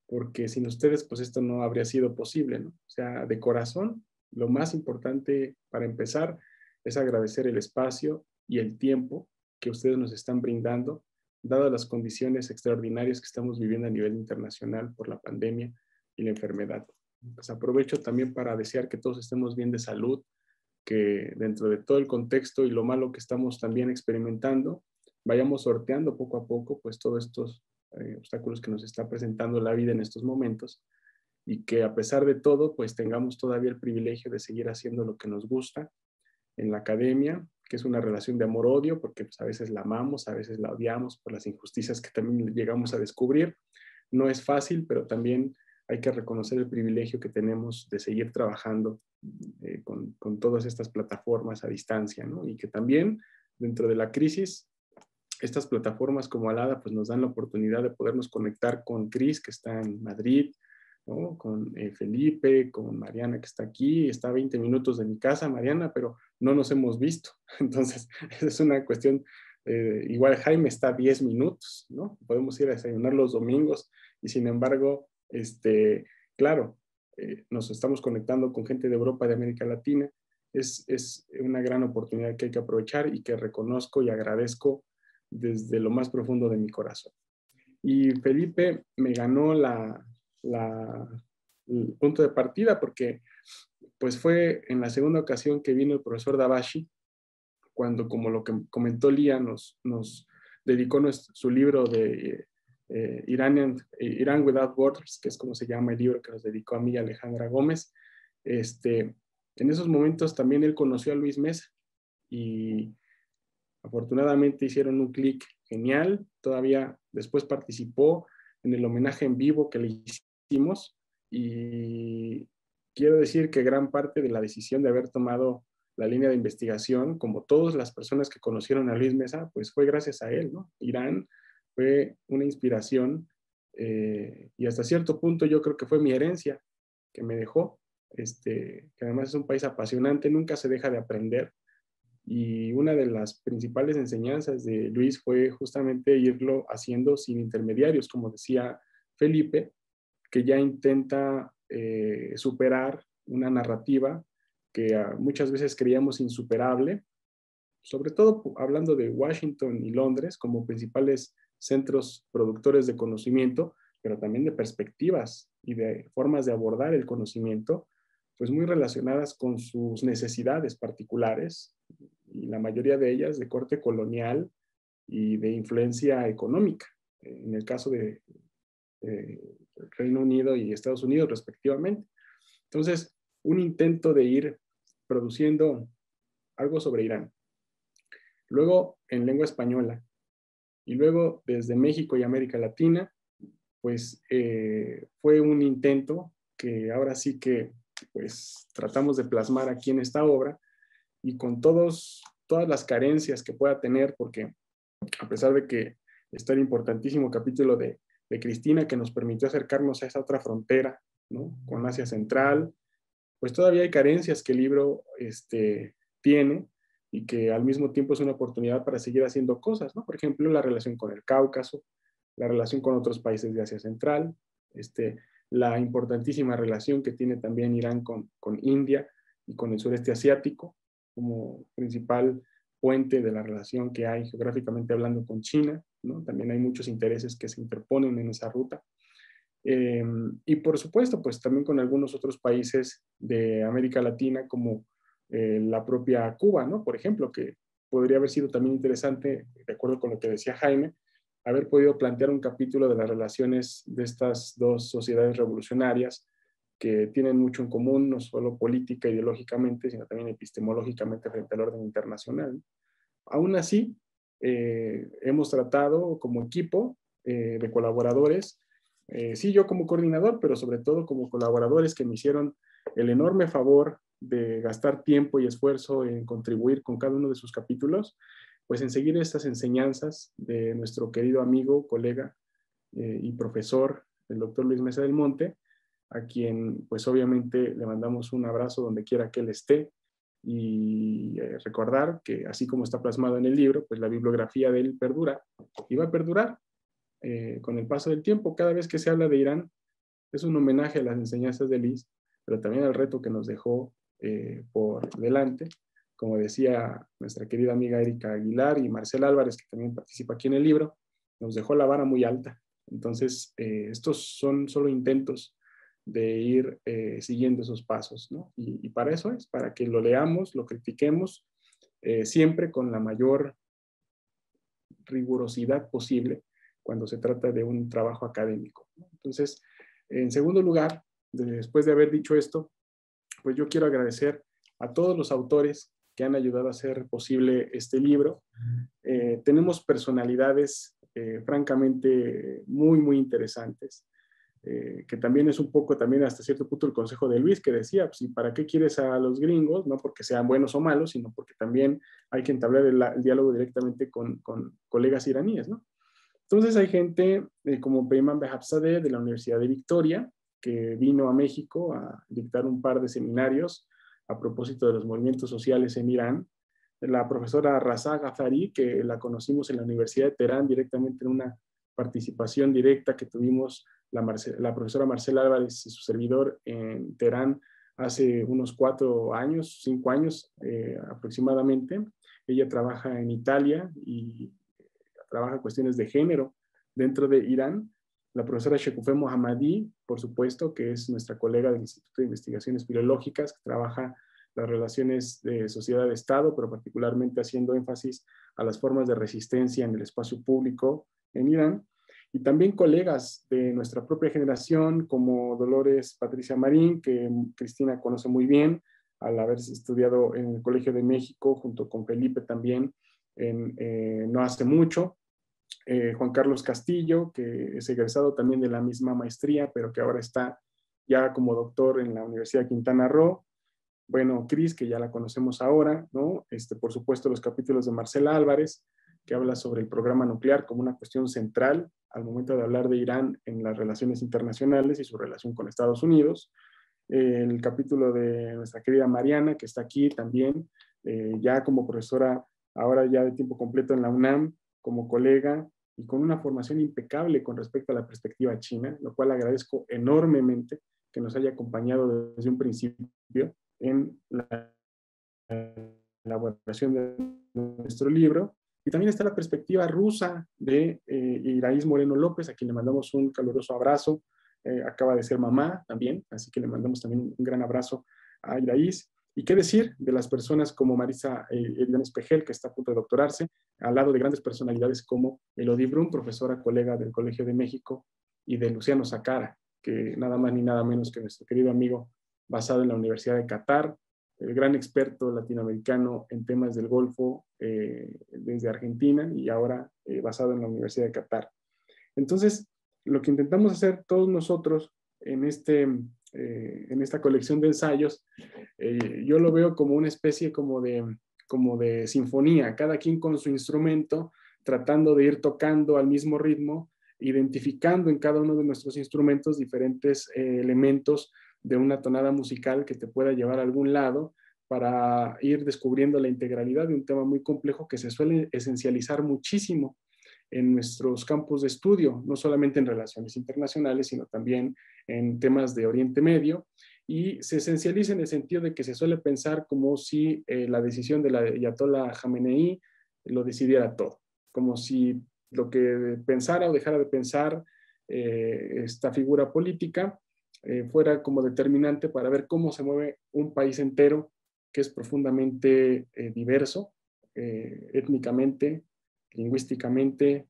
porque sin ustedes, pues esto no habría sido posible, ¿no? O sea, de corazón, lo más importante para empezar es agradecer el espacio y el tiempo que ustedes nos están brindando dadas las condiciones extraordinarias que estamos viviendo a nivel internacional por la pandemia y la enfermedad. Pues aprovecho también para desear que todos estemos bien de salud, que dentro de todo el contexto y lo malo que estamos también experimentando, vayamos sorteando poco a poco pues todos estos eh, obstáculos que nos está presentando la vida en estos momentos y que a pesar de todo pues tengamos todavía el privilegio de seguir haciendo lo que nos gusta en la academia, que es una relación de amor-odio, porque pues, a veces la amamos, a veces la odiamos por las injusticias que también llegamos a descubrir. No es fácil, pero también hay que reconocer el privilegio que tenemos de seguir trabajando eh, con, con, todas estas plataformas a distancia, ¿no? Y que también dentro de la crisis, estas plataformas como Alada pues nos dan la oportunidad de podernos conectar con Cris, que está en Madrid, con eh, Felipe, con Mariana que está aquí, está a 20 minutos de mi casa, Mariana, pero no nos hemos visto. Entonces, es una cuestión, eh, igual Jaime está a 10 minutos, ¿no? Podemos ir a desayunar los domingos y sin embargo, este, claro, eh, nos estamos conectando con gente de Europa, de América Latina. Es, es una gran oportunidad que hay que aprovechar y que reconozco y agradezco desde lo más profundo de mi corazón. Y Felipe me ganó la, la, el punto de partida porque pues fue en la segunda ocasión que vino el profesor Dabashi, cuando como lo que comentó Lía nos, dedicó su libro de eh, Iranian, Iran Without Borders, que es como se llama el libro que nos dedicó a mí Alejandra Gómez. Este, en esos momentos también él conoció a Luis Mesa y afortunadamente hicieron un clic genial. Todavía después participó en el homenaje en vivo que le hicimos y quiero decir que gran parte de la decisión de haber tomado la línea de investigación, como todas las personas que conocieron a Luis Mesa, pues fue gracias a él, ¿no? Irán fue una inspiración eh, y hasta cierto punto yo creo que fue mi herencia que me dejó, este, que además es un país apasionante, nunca se deja de aprender. Y una de las principales enseñanzas de Luis fue justamente irlo haciendo sin intermediarios, como decía Felipe, que ya intenta eh, superar una narrativa que ah, muchas veces creíamos insuperable, sobre todo hablando de Washington y Londres como principales centros productores de conocimiento, pero también de perspectivas y de formas de abordar el conocimiento, pues muy relacionadas con sus necesidades particulares y la mayoría de ellas de corte colonial y de influencia económica. En el caso de, Reino Unido y Estados Unidos respectivamente. Entonces, un intento de ir produciendo algo sobre Irán. Luego en lengua española. Y luego desde México y América Latina, pues eh, fue un intento que ahora sí que pues tratamos de plasmar aquí en esta obra y con todos, todas las carencias que pueda tener, porque a pesar de que está el importantísimo capítulo de de Cristina que nos permitió acercarnos a esa otra frontera, ¿no? Con Asia Central, pues todavía hay carencias que el libro este, tiene y que al mismo tiempo es una oportunidad para seguir haciendo cosas, ¿no? Por ejemplo, la relación con el Cáucaso, la relación con otros países de Asia Central, este, la importantísima relación que tiene también Irán con, con India y con el sureste asiático como principal puente de la relación que hay geográficamente hablando con China, también hay muchos intereses que se interponen en esa ruta. Em, y por supuesto, pues también con algunos otros países de América Latina, como eh, la propia Cuba, ¿no? Por ejemplo, que podría haber sido también interesante, de acuerdo con lo que decía Jaime, haber podido plantear un capítulo de las relaciones de estas dos sociedades revolucionarias que tienen mucho en común, no solo política, ideológicamente, sino también epistemológicamente frente al orden internacional. Aún así, eh, hemos tratado como equipo eh, de colaboradores, eh, sí yo como coordinador, pero sobre todo como colaboradores que me hicieron el enorme favor de gastar tiempo y esfuerzo en contribuir con cada uno de sus capítulos, pues en seguir estas enseñanzas de nuestro querido amigo, colega y profesor, el doctor Luis Mesa del Monte, a quien pues obviamente le mandamos un abrazo donde quiera que él esté, y eh, recordar que así como está plasmado en el libro, pues la bibliografía de él perdura y va a perdurar eh, con el paso del tiempo. Cada vez que se habla de Irán, es un homenaje a las enseñanzas de Liz, pero también al reto que nos dejó eh, por delante. Como decía nuestra querida amiga Erika Aguilar y Marcela Álvarez, que también participa aquí en el libro, nos dejó la vara muy alta. Entonces, eh, estos son solo intentos de ir eh, siguiendo esos pasos. Y, para eso es, para que lo leamos, lo critiquemos, eh, siempre con la mayor rigurosidad posible cuando se trata de un trabajo académico. Entonces, en segundo lugar, después de haber dicho esto, pues yo quiero agradecer a todos los autores que han ayudado a hacer posible este libro. tenemos personalidades eh, francamente muy, muy interesantes. Eh, que también es un poco también hasta cierto punto el consejo de Luis que decía, pues, ¿para qué quieres a los gringos? No porque sean buenos o malos, sino porque también hay que entablar el, diálogo directamente con, con, colegas iraníes, ¿no? Entonces hay gente eh, como Peyman Behabzadeh de la Universidad de Victoria, que vino a México a dictar un par de seminarios a propósito de los movimientos sociales en Irán, la profesora Raza Gafari, que la conocimos en la Universidad de Teherán directamente en una participación directa que tuvimos la, profesora Marcela Álvarez su servidor en Teherán hace unos cuatro años, cinco años eh, aproximadamente. Ella trabaja en Italia y trabaja cuestiones de género dentro de Irán. La profesora Shekufe Mohammadi, por supuesto, que es nuestra colega del Instituto de Investigaciones Filológicas, que trabaja las relaciones de sociedad-estado, pero particularmente haciendo énfasis a las formas de resistencia en el espacio público en Irán. Y también colegas de nuestra propia generación, como Dolores Patricia Marín, que Cristina conoce muy bien, al haber estudiado en el Colegio de México, junto con Felipe también, en, eh, no hace mucho. Eh, Juan Carlos Castillo, que es egresado también de la misma maestría, pero que ahora está ya como doctor en la Universidad de Quintana Roo bueno, Cris, que ya la conocemos ahora, ¿no? Este, por supuesto, los capítulos de Marcela Álvarez, que habla sobre el programa nuclear como una cuestión central al momento de hablar de Irán en las relaciones internacionales y su relación con Estados Unidos. El capítulo de nuestra querida Mariana, que está aquí también, eh, ya como profesora, ahora ya de tiempo completo en la UNAM, como colega y con una formación impecable con respecto a la perspectiva china, lo cual agradezco enormemente que nos haya acompañado desde un principio en la elaboración de nuestro libro. Y también está la perspectiva rusa de eh, Moreno López, a quien le mandamos un caluroso abrazo. Eh, acaba de ser mamá también, así que le mandamos también un gran abrazo a Iraís. ¿Y qué decir de las personas como Marisa eh, Eliana Espejel, que está a punto de doctorarse, al lado de grandes personalidades como Elodie Brun, profesora colega del Colegio de México, y de Luciano Sacara, que nada más ni nada menos que nuestro querido amigo basado en la Universidad de Qatar, el gran experto latinoamericano en temas del Golfo eh, desde Argentina y ahora eh, basado en la Universidad de Qatar. Entonces, lo que intentamos hacer todos nosotros en, este, eh, en esta colección de ensayos, yo lo veo como una especie como de, como de sinfonía, cada quien con su instrumento, tratando de ir tocando al mismo ritmo, identificando en cada uno de nuestros instrumentos diferentes elementos de una tonada musical que te pueda llevar a algún lado para ir descubriendo la integralidad de un tema muy complejo que se suele esencializar muchísimo en nuestros campos de estudio, no solamente en relaciones internacionales, sino también en temas de Oriente Medio, y se esencializa en el sentido de que se suele pensar como si eh, la decisión de la Ayatollah Khamenei lo decidiera todo, como si lo que pensara o dejara de pensar eh, esta figura política eh, fuera como determinante para ver cómo se mueve un país entero que es profundamente eh, diverso, eh, étnicamente, lingüísticamente,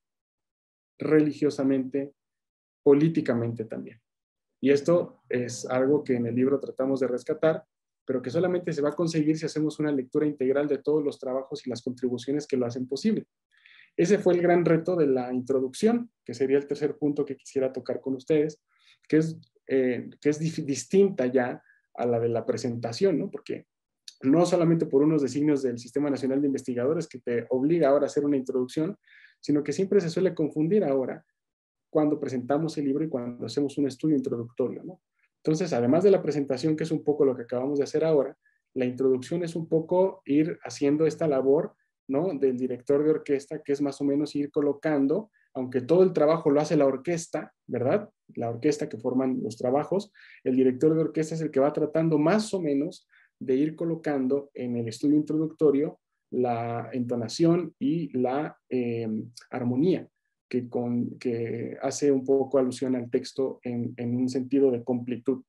religiosamente, políticamente también. Y esto es algo que en el libro tratamos de rescatar, pero que solamente se va a conseguir si hacemos una lectura integral de todos los trabajos y las contribuciones que lo hacen posible. Ese fue el gran reto de la introducción, que sería el tercer punto que quisiera tocar con ustedes, que es eh, que es distinta ya a la de la presentación, ¿no? Porque no solamente por unos designios del Sistema Nacional de Investigadores que te obliga ahora a hacer una introducción, sino que siempre se suele confundir ahora cuando presentamos el libro y cuando hacemos un estudio introductorio, ¿no? Entonces, además de la presentación, que es un poco lo que acabamos de hacer ahora, la introducción es un poco ir haciendo esta labor, ¿no? Del director de orquesta, que es más o menos ir colocando aunque todo el trabajo lo hace la orquesta, ¿verdad? La orquesta que forman los trabajos, el director de orquesta es el que va tratando más o menos de ir colocando en el estudio introductorio la entonación y la eh, armonía que, hace un poco alusión al texto en, en un sentido de completud.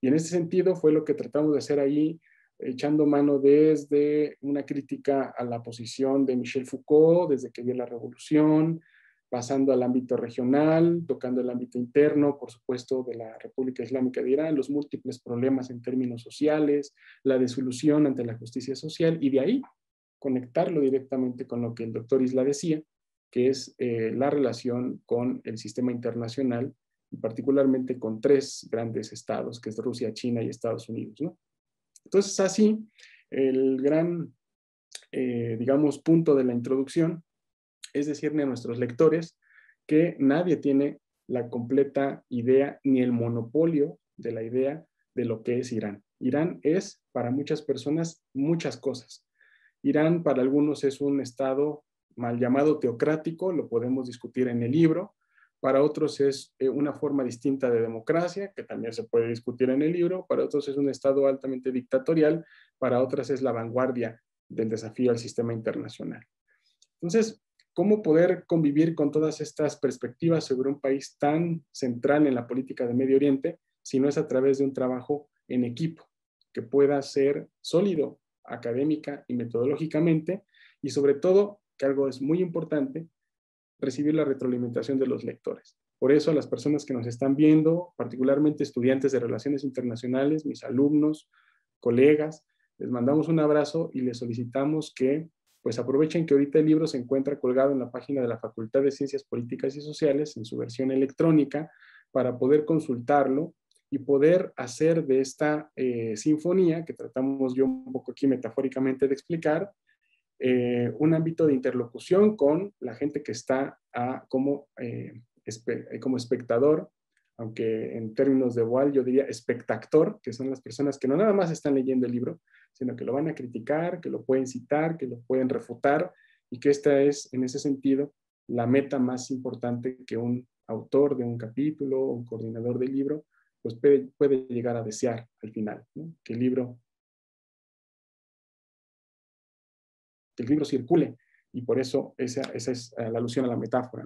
Y en ese sentido fue lo que tratamos de hacer ahí, echando mano desde una crítica a la posición de Michel Foucault, desde que vio la revolución, pasando al ámbito regional, tocando el ámbito interno, por supuesto, de la República Islámica de Irán, los múltiples problemas en términos sociales, la desolución ante la justicia social, y de ahí conectarlo directamente con lo que el doctor Isla decía, que es eh, la relación con el sistema internacional y particularmente con tres grandes estados, que es Rusia, China y Estados Unidos. ¿no? Entonces, así, el gran, eh, digamos, punto de la introducción es decirle a nuestros lectores que nadie tiene la completa idea ni el monopolio de la idea de lo que es Irán. Irán es para muchas personas muchas cosas. Irán para algunos es un estado mal llamado teocrático, lo podemos discutir en el libro. Para otros es eh, una forma distinta de democracia, que también se puede discutir en el libro. Para otros es un estado altamente dictatorial. Para otras es la vanguardia del desafío al sistema internacional. Entonces, cómo poder convivir con todas estas perspectivas sobre un país tan central en la política de Medio Oriente si no es a través de un trabajo en equipo que pueda ser sólido académica y metodológicamente y sobre todo, que algo es muy importante, recibir la retroalimentación de los lectores. Por eso a las personas que nos están viendo, particularmente estudiantes de relaciones internacionales, mis alumnos, colegas, les mandamos un abrazo y les solicitamos que pues aprovechen que ahorita el libro se encuentra colgado en la página de la Facultad de Ciencias Políticas y Sociales en su versión electrónica para poder consultarlo y poder hacer de esta eh, sinfonía, que tratamos yo un poco aquí metafóricamente de explicar, eh, un ámbito de interlocución con la gente que está como, eh, como espectador, aunque en términos de Wall yo diría espectactor, que son las personas que no nada más están leyendo el libro, sino que lo van a criticar, que lo pueden citar, que lo pueden refutar y que esta es, en ese sentido, la meta más importante que un autor de un capítulo un coordinador del libro pues puede, llegar a desear al final, que el libro que el libro circule y por eso esa, es eh, la alusión a la metáfora.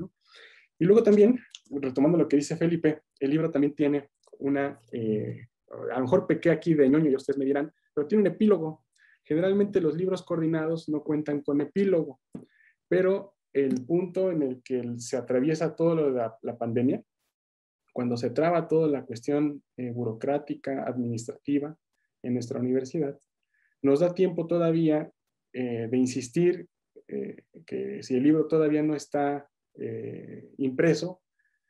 Y luego también, retomando lo que dice Felipe, el libro también tiene una, eh, a lo mejor pequé aquí de ñoño y ustedes me dirán, pero tiene un epílogo. Generalmente los libros coordinados no cuentan con epílogo, pero el punto en el que se atraviesa todo lo de la, pandemia, cuando se traba toda la cuestión eh, burocrática, administrativa en nuestra universidad, nos da tiempo todavía eh, de insistir eh, que si el libro todavía no está impreso,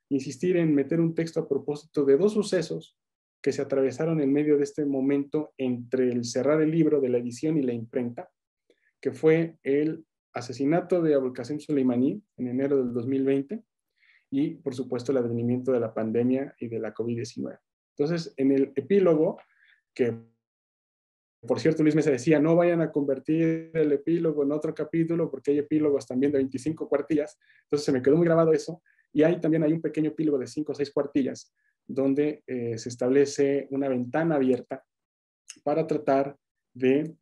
insistir en meter un texto a propósito de dos sucesos que se atravesaron en medio de este momento entre el cerrar el libro de la edición y la imprenta, que fue el asesinato de Abul Qasem Soleimani en enero del 2020 y, por supuesto, el advenimiento de la pandemia y de la COVID-19. Entonces, en el epílogo, que por cierto, Luis Mesa decía, no vayan a convertir el epílogo en otro capítulo porque hay epílogos también de 25 cuartillas. Entonces se me quedó muy grabado eso. Y ahí también hay un pequeño epílogo de 5 o 6 cuartillas donde eh, se establece una ventana abierta para tratar de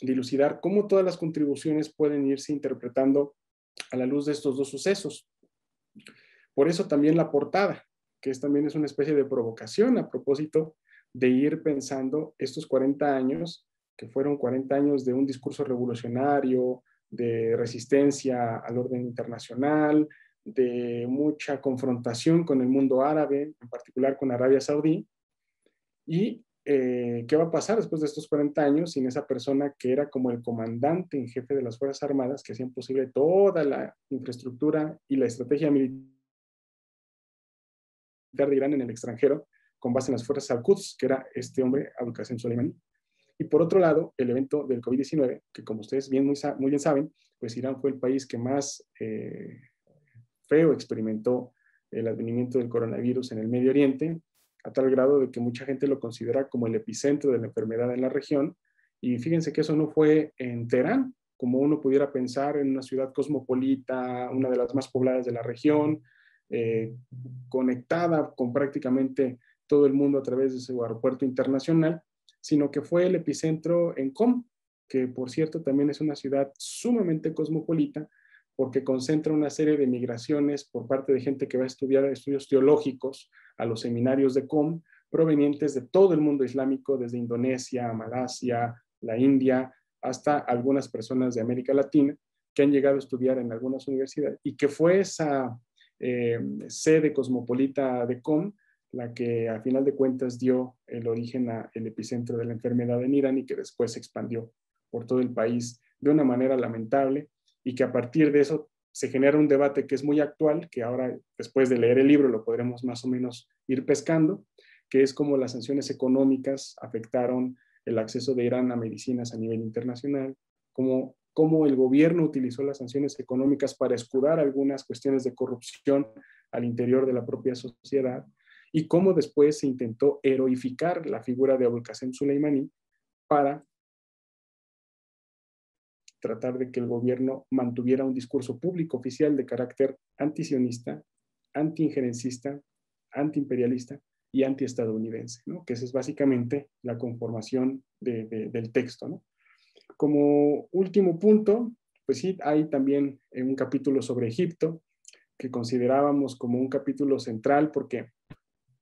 dilucidar cómo todas las contribuciones pueden irse interpretando a la luz de estos dos sucesos. Por eso también la portada, que es, también es una especie de provocación a propósito de ir pensando estos 40 años, que fueron 40 años de un discurso revolucionario, de resistencia al orden internacional, de mucha confrontación con el mundo árabe, en particular con Arabia Saudí. ¿Y eh, qué va a pasar después de estos 40 años sin esa persona que era como el comandante en jefe de las Fuerzas Armadas que hacían posible toda la infraestructura y la estrategia militar de Irán en el extranjero con base en las fuerzas al-Quds, que era este hombre, Abu Qasem Soleimani? Y por otro lado, el evento del COVID-19, que como ustedes bien, muy, muy, bien saben, pues Irán fue el país que más eh, feo experimentó el advenimiento del coronavirus en el Medio Oriente, a tal grado de que mucha gente lo considera como el epicentro de la enfermedad en la región. Y fíjense que eso no fue en Teherán, como uno pudiera pensar en una ciudad cosmopolita, una de las más pobladas de la región, eh, conectada con prácticamente todo el mundo a través de su aeropuerto internacional, sino que fue el epicentro en Com, que por cierto también es una ciudad sumamente cosmopolita, porque concentra una serie de migraciones por parte de gente que va a estudiar estudios teológicos a los seminarios de COM, provenientes de todo el mundo islámico, desde Indonesia, Malasia, la India, hasta algunas personas de América Latina que han llegado a estudiar en algunas universidades. Y que fue esa eh, sede cosmopolita de COM la que a final de cuentas dio el origen al epicentro de la enfermedad en Irán y que después se expandió por todo el país de una manera lamentable y que a partir de eso se genera un debate que es muy actual, que ahora después de leer el libro lo podremos más o menos ir pescando, que es cómo las sanciones económicas afectaron el acceso de Irán a medicinas a nivel internacional, cómo, cómo el gobierno utilizó las sanciones económicas para escudar algunas cuestiones de corrupción al interior de la propia sociedad y cómo después se intentó heroificar la figura de Abul Qasem Soleimani para tratar de que el gobierno mantuviera un discurso público oficial de carácter antisionista, antiinjerencista, antiimperialista y antiestadounidense, ¿no? que esa es básicamente la conformación del texto. Como último punto, pues sí, hay también un capítulo sobre Egipto, que considerábamos como un capítulo central porque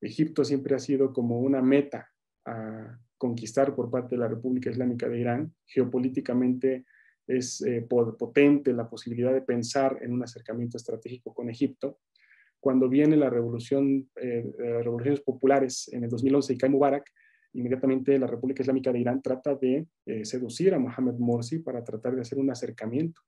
Egipto siempre ha sido como una meta a conquistar por parte de la República Islámica de Irán. Geopolíticamente es eh, potente la posibilidad de pensar en un acercamiento estratégico con Egipto. Cuando viene la revolución, eh, las revoluciones populares en el 2011 y cae Mubarak, inmediatamente la República Islámica de Irán trata de eh, seducir a Mohamed Morsi para tratar de hacer un acercamiento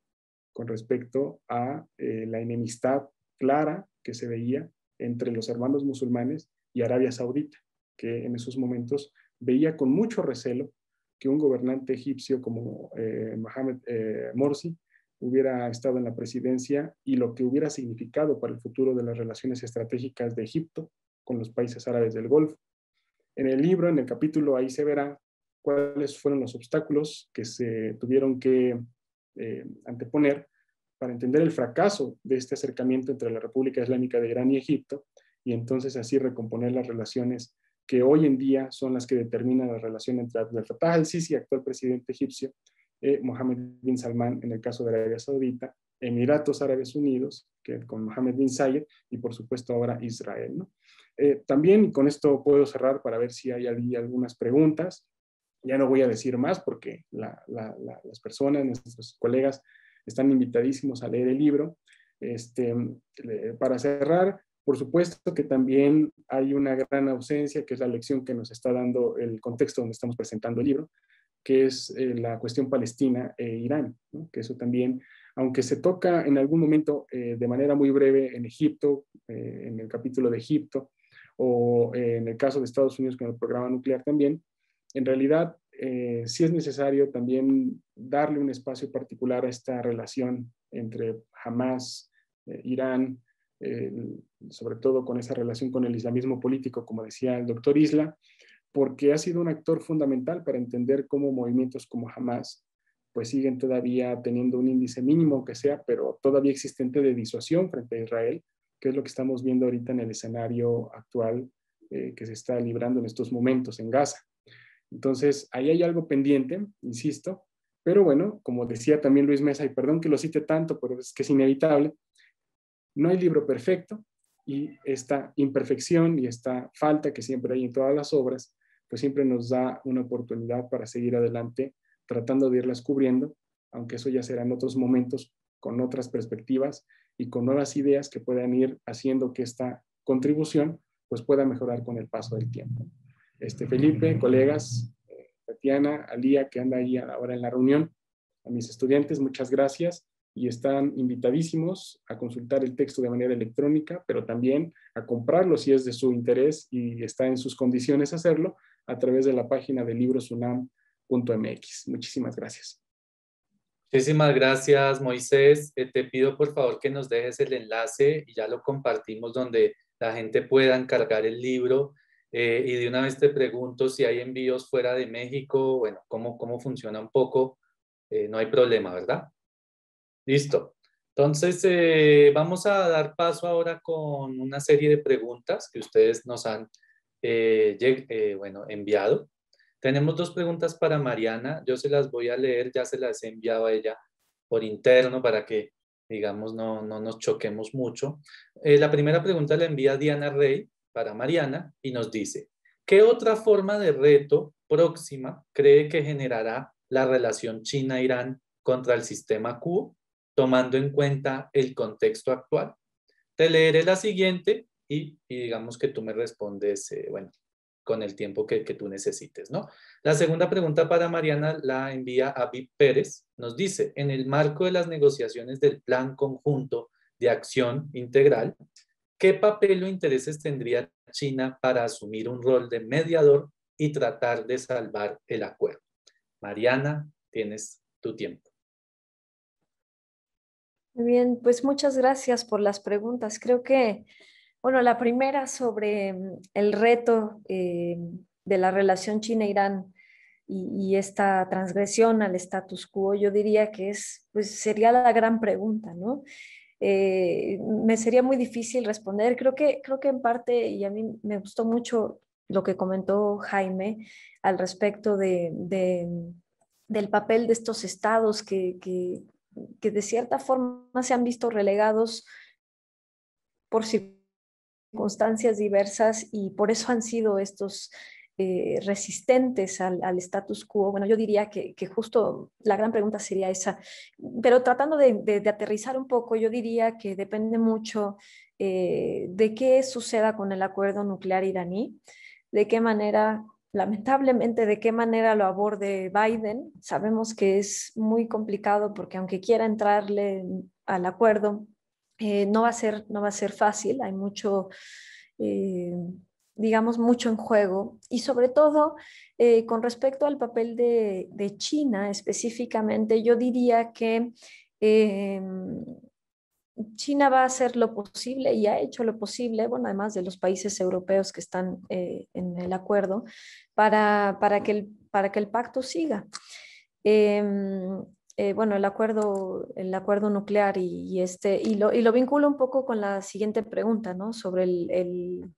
con respecto a la enemistad clara que se veía entre los hermanos musulmanes y Arabia Saudita, que en esos momentos veía con mucho recelo que un gobernante egipcio como eh, Mohamed eh, Morsi hubiera estado en la presidencia y lo que hubiera significado para el futuro de las relaciones estratégicas de Egipto con los países árabes del Golfo. En el libro, en el capítulo, ahí se verá cuáles fueron los obstáculos que se tuvieron que eh, anteponer para entender el fracaso de este acercamiento entre la República Islámica de Irán y Egipto y entonces así recomponer las relaciones que hoy en día son las que determinan la relación entre Abdel Fattah al-Sisi, actual presidente egipcio, eh, Mohammed bin Salman en el caso de Arabia Saudita, Emiratos Árabes Unidos, que con Mohammed bin Zayed, y por supuesto ahora Israel. Eh, también, con esto puedo cerrar para ver si hay algunas preguntas. Ya no voy a decir más porque las personas, nuestros colegas, están invitadísimos a leer el libro. Este, para cerrar, por supuesto que también hay una gran ausencia, que es la lección que nos está dando el contexto donde estamos presentando el libro, que es eh, la cuestión Palestina e Irán, que eso también, aunque se toca en algún momento eh, de manera muy breve en Egipto, eh, en el capítulo de Egipto, o en el caso de Estados Unidos con el programa nuclear también, en realidad sí es necesario también darle un espacio particular a esta relación entre Hamas, Irán, sobre todo con esa relación con el islamismo político, como decía el doctor Isla, porque ha sido un actor fundamental para entender cómo movimientos como Hamas pues siguen todavía teniendo un índice mínimo, que sea, pero todavía existente de disuasión frente a Israel, que es lo que estamos viendo ahorita en el escenario actual eh, que se está librando en estos momentos en Gaza. Entonces, ahí hay algo pendiente, insisto, pero bueno, como decía también Luis Mesa, y perdón que lo cite tanto, pero es que es inevitable, no hay libro perfecto y esta imperfección y esta falta que siempre hay en todas las obras, pues siempre nos da una oportunidad para seguir adelante tratando de irlas cubriendo, aunque eso ya será en otros momentos con otras perspectivas y con nuevas ideas que puedan ir haciendo que esta contribución pues pueda mejorar con el paso del tiempo. Este Felipe, colegas, eh, Tatiana, Alía, que anda ahí ahora en la reunión, a mis estudiantes, muchas gracias y están invitadísimos a consultar el texto de manera electrónica, pero también a comprarlo si es de su interés y está en sus condiciones hacerlo a través de la página de librosunam.mx. Muchísimas gracias. Muchísimas gracias, Moisés. Eh, te pido por favor que nos dejes el enlace y ya lo compartimos donde la gente pueda encargar el libro. Eh, y de una vez te pregunto si hay envíos fuera de México, bueno, cómo, cómo funciona un poco. Eh, no hay problema, ¿verdad? Listo. Entonces, eh, vamos a dar paso ahora con una serie de preguntas que ustedes nos han eh, eh, bueno, enviado. Tenemos dos preguntas para Mariana. Yo se las voy a leer, ya se las he enviado a ella por interno para que digamos, no, no nos choquemos mucho. Eh, la primera pregunta la envía Diana Rey para Mariana y nos dice, ¿qué otra forma de reto próxima cree que generará la relación China-Irán contra el sistema Q, tomando en cuenta el contexto actual? Te leeré la siguiente y, digamos que tú me respondes, eh, bueno, con el tiempo que, tú necesites, ¿no? La segunda pregunta para Mariana la envía a Vip Pérez. Nos dice, en el marco de las negociaciones del Plan Conjunto de Acción Integral, ¿qué papel o intereses tendría China para asumir un rol de mediador y tratar de salvar el acuerdo? Mariana, tienes tu tiempo. Muy bien, pues muchas gracias por las preguntas. Creo que bueno, la primera sobre mm, el reto eh, de la relación China-Irán y, esta transgresión al status quo, yo diría que es, pues sería la gran pregunta, ¿no? Eh, me sería muy difícil responder. Creo que, creo que en parte, y a mí me gustó mucho lo que comentó Jaime al respecto de, del papel de estos estados que, que, que, de cierta forma se han visto relegados por circunstancias diversas y por eso han sido estos eh, resistentes al, status quo. Bueno, yo diría que, justo la gran pregunta sería esa, pero tratando de, aterrizar un poco, yo diría que depende mucho eh, de qué suceda con el acuerdo nuclear iraní, de qué manera lamentablemente de qué manera lo aborde Biden. Sabemos que es muy complicado porque aunque quiera entrarle al acuerdo, eh, no, va a ser, no va a ser fácil, hay mucho, eh, digamos, mucho en juego. Y sobre todo, eh, con respecto al papel de, China específicamente, yo diría que China va a hacer lo posible y ha hecho lo posible, bueno, además de los países europeos que están en el acuerdo, para, para, que el, para que el pacto siga. Em, eh, bueno, el acuerdo, el acuerdo nuclear y, este, y lo, y lo, vinculo un poco con la siguiente pregunta, ¿no? Sobre el, el,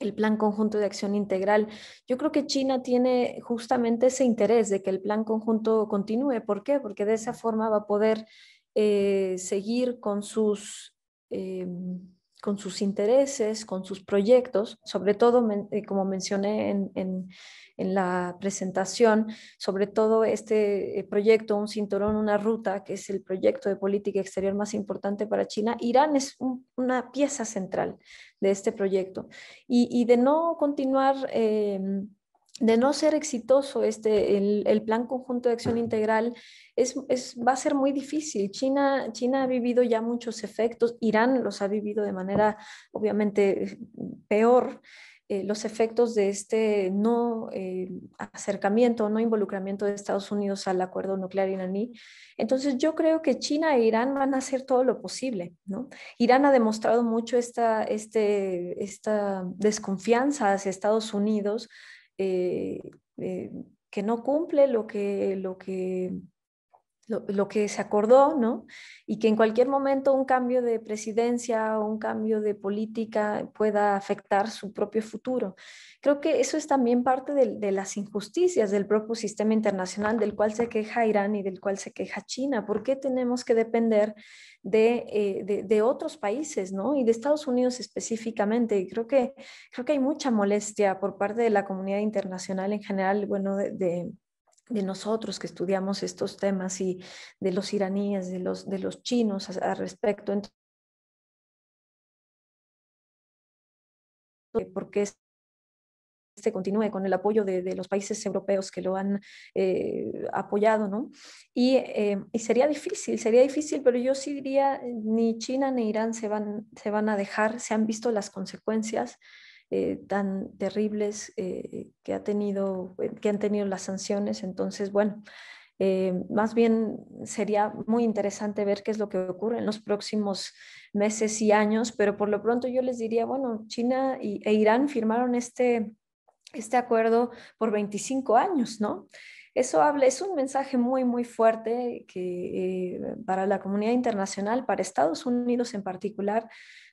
el, plan conjunto de acción integral. Yo creo que China tiene justamente ese interés de que el plan conjunto continúe. ¿Por qué? Porque de esa forma va a poder eh, seguir con sus... Em, con sus intereses, con sus proyectos, sobre todo, eh, como mencioné en, en, en, la presentación, sobre todo este eh, proyecto, un cinturón, una ruta, que es el proyecto de política exterior más importante para China. Irán es una pieza central de este proyecto. Y, y de no continuar... Eh, de no ser exitoso este, el, plan conjunto de acción integral, es, va a ser muy difícil. China, China ha vivido ya muchos efectos, Irán los ha vivido de manera obviamente peor. Eh, los efectos de este no eh, acercamiento, no involucramiento de Estados Unidos al acuerdo nuclear iraní. Entonces yo creo que China e Irán van a hacer todo lo posible. ¿no? Irán ha demostrado mucho esta, este, esta desconfianza hacia Estados Unidos eh, eh, que no cumple lo que, lo que lo, que se acordó, ¿no? Y que en cualquier momento un cambio de presidencia o un cambio de política pueda afectar su propio futuro. Creo que eso es también parte de, las injusticias del propio sistema internacional del cual se queja Irán y del cual se queja China. ¿Por qué tenemos que depender de, eh, de, otros países, ¿no? Y de Estados Unidos específicamente. Creo que, creo que hay mucha molestia por parte de la comunidad internacional en general, bueno, de de nosotros que estudiamos estos temas y de los iraníes, de los, de los chinos al respecto. Entonces, porque este continúe con el apoyo de, los países europeos que lo han eh, apoyado, ¿no? Y, eh, y, sería difícil, sería difícil, pero yo sí diría, ni China ni Irán se van, se van a dejar, se han visto las consecuencias eh, tan terribles eh, que, ha tenido, eh, que han tenido las sanciones. Entonces, bueno, más bien sería muy interesante ver qué es lo que ocurre en los próximos meses y años, pero por lo pronto yo les diría, bueno, China y, e Irán firmaron este, este acuerdo por 25 años, ¿no? Eso habla, es un mensaje muy, muy fuerte que, para la comunidad internacional, para Estados Unidos en particular,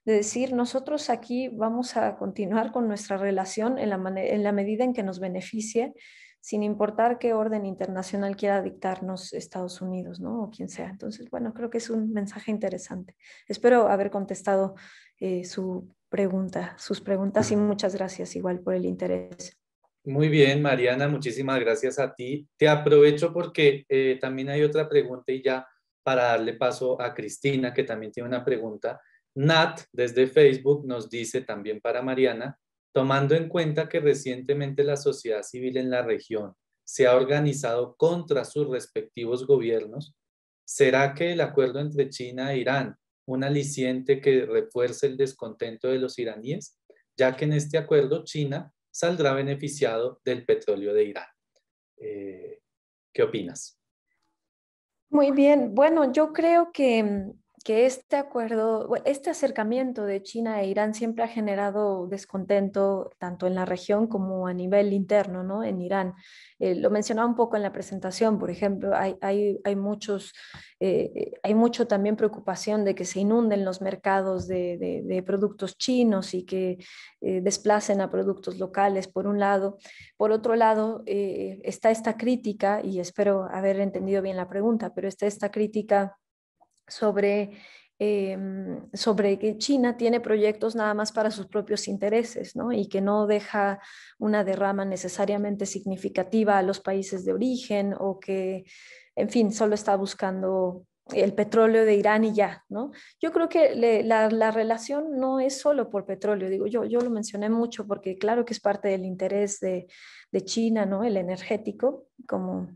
de decir, nosotros aquí vamos a continuar con nuestra relación en la, en la medida en que nos beneficie, sin importar qué orden internacional quiera dictarnos Estados Unidos, ¿no? O quien sea. Entonces, bueno, creo que es un mensaje interesante. Espero haber contestado eh, su pregunta, sus preguntas y muchas gracias igual por el interés. Muy bien, Mariana, muchísimas gracias a ti. Te aprovecho porque eh, también hay otra pregunta y ya para darle paso a Cristina, que también tiene una pregunta. Nat, desde Facebook, nos dice también para Mariana, tomando en cuenta que recientemente la sociedad civil en la región se ha organizado contra sus respectivos gobiernos, ¿será que el acuerdo entre China e Irán un aliciente que refuerce el descontento de los iraníes, ya que en este acuerdo China saldrá beneficiado del petróleo de Irán. Eh, ¿Qué opinas? Muy bien, bueno, yo creo que, que este acuerdo, este acercamiento de China e Irán siempre ha generado descontento tanto en la región como a nivel interno, ¿no? En Irán. Eh, lo mencionaba un poco en la presentación, por ejemplo, hay, hay, muchos, eh, hay mucho también preocupación de que se inunden los mercados de, de, productos chinos y que eh, desplacen a productos locales, por un lado. Por otro lado, está esta crítica, y espero haber entendido bien la pregunta, pero está esta crítica sobre Em, sobre que China tiene proyectos nada más para sus propios intereses, ¿no? Y que no deja una derrama necesariamente significativa a los países de origen o que, en fin, solo está buscando el petróleo de Irán y ya, ¿no? Yo creo que la, la, relación no es solo por petróleo, digo, yo, yo lo mencioné mucho porque claro que es parte del interés de, de China, ¿no? El energético, como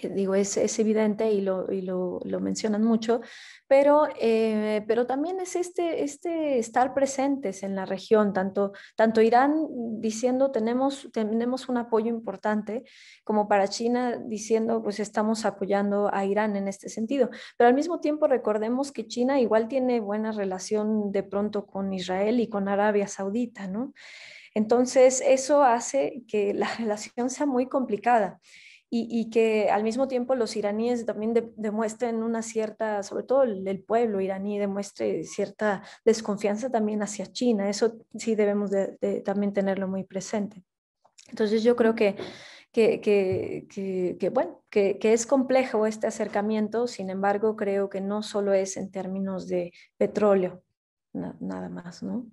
digo, es, es evidente y, lo, y lo, lo, mencionan mucho, pero, eh, pero también es este, este estar presentes en la región, tanto, tanto Irán diciendo tenemos, tenemos un apoyo importante, como para China diciendo pues estamos apoyando a Irán en este sentido, pero al mismo tiempo recordemos que China igual tiene buena relación de pronto con Israel y con Arabia Saudita, ¿no? Entonces, eso hace que la relación sea muy complicada y, que al mismo tiempo los iraníes también demuestren una cierta, sobre todo el, pueblo iraní demuestre cierta desconfianza también hacia China. Eso sí debemos de, también tenerlo muy presente. Entonces yo creo que, que, que, que bueno, que, es complejo este acercamiento, sin embargo creo que no solo es en términos de petróleo, nada más, ¿no?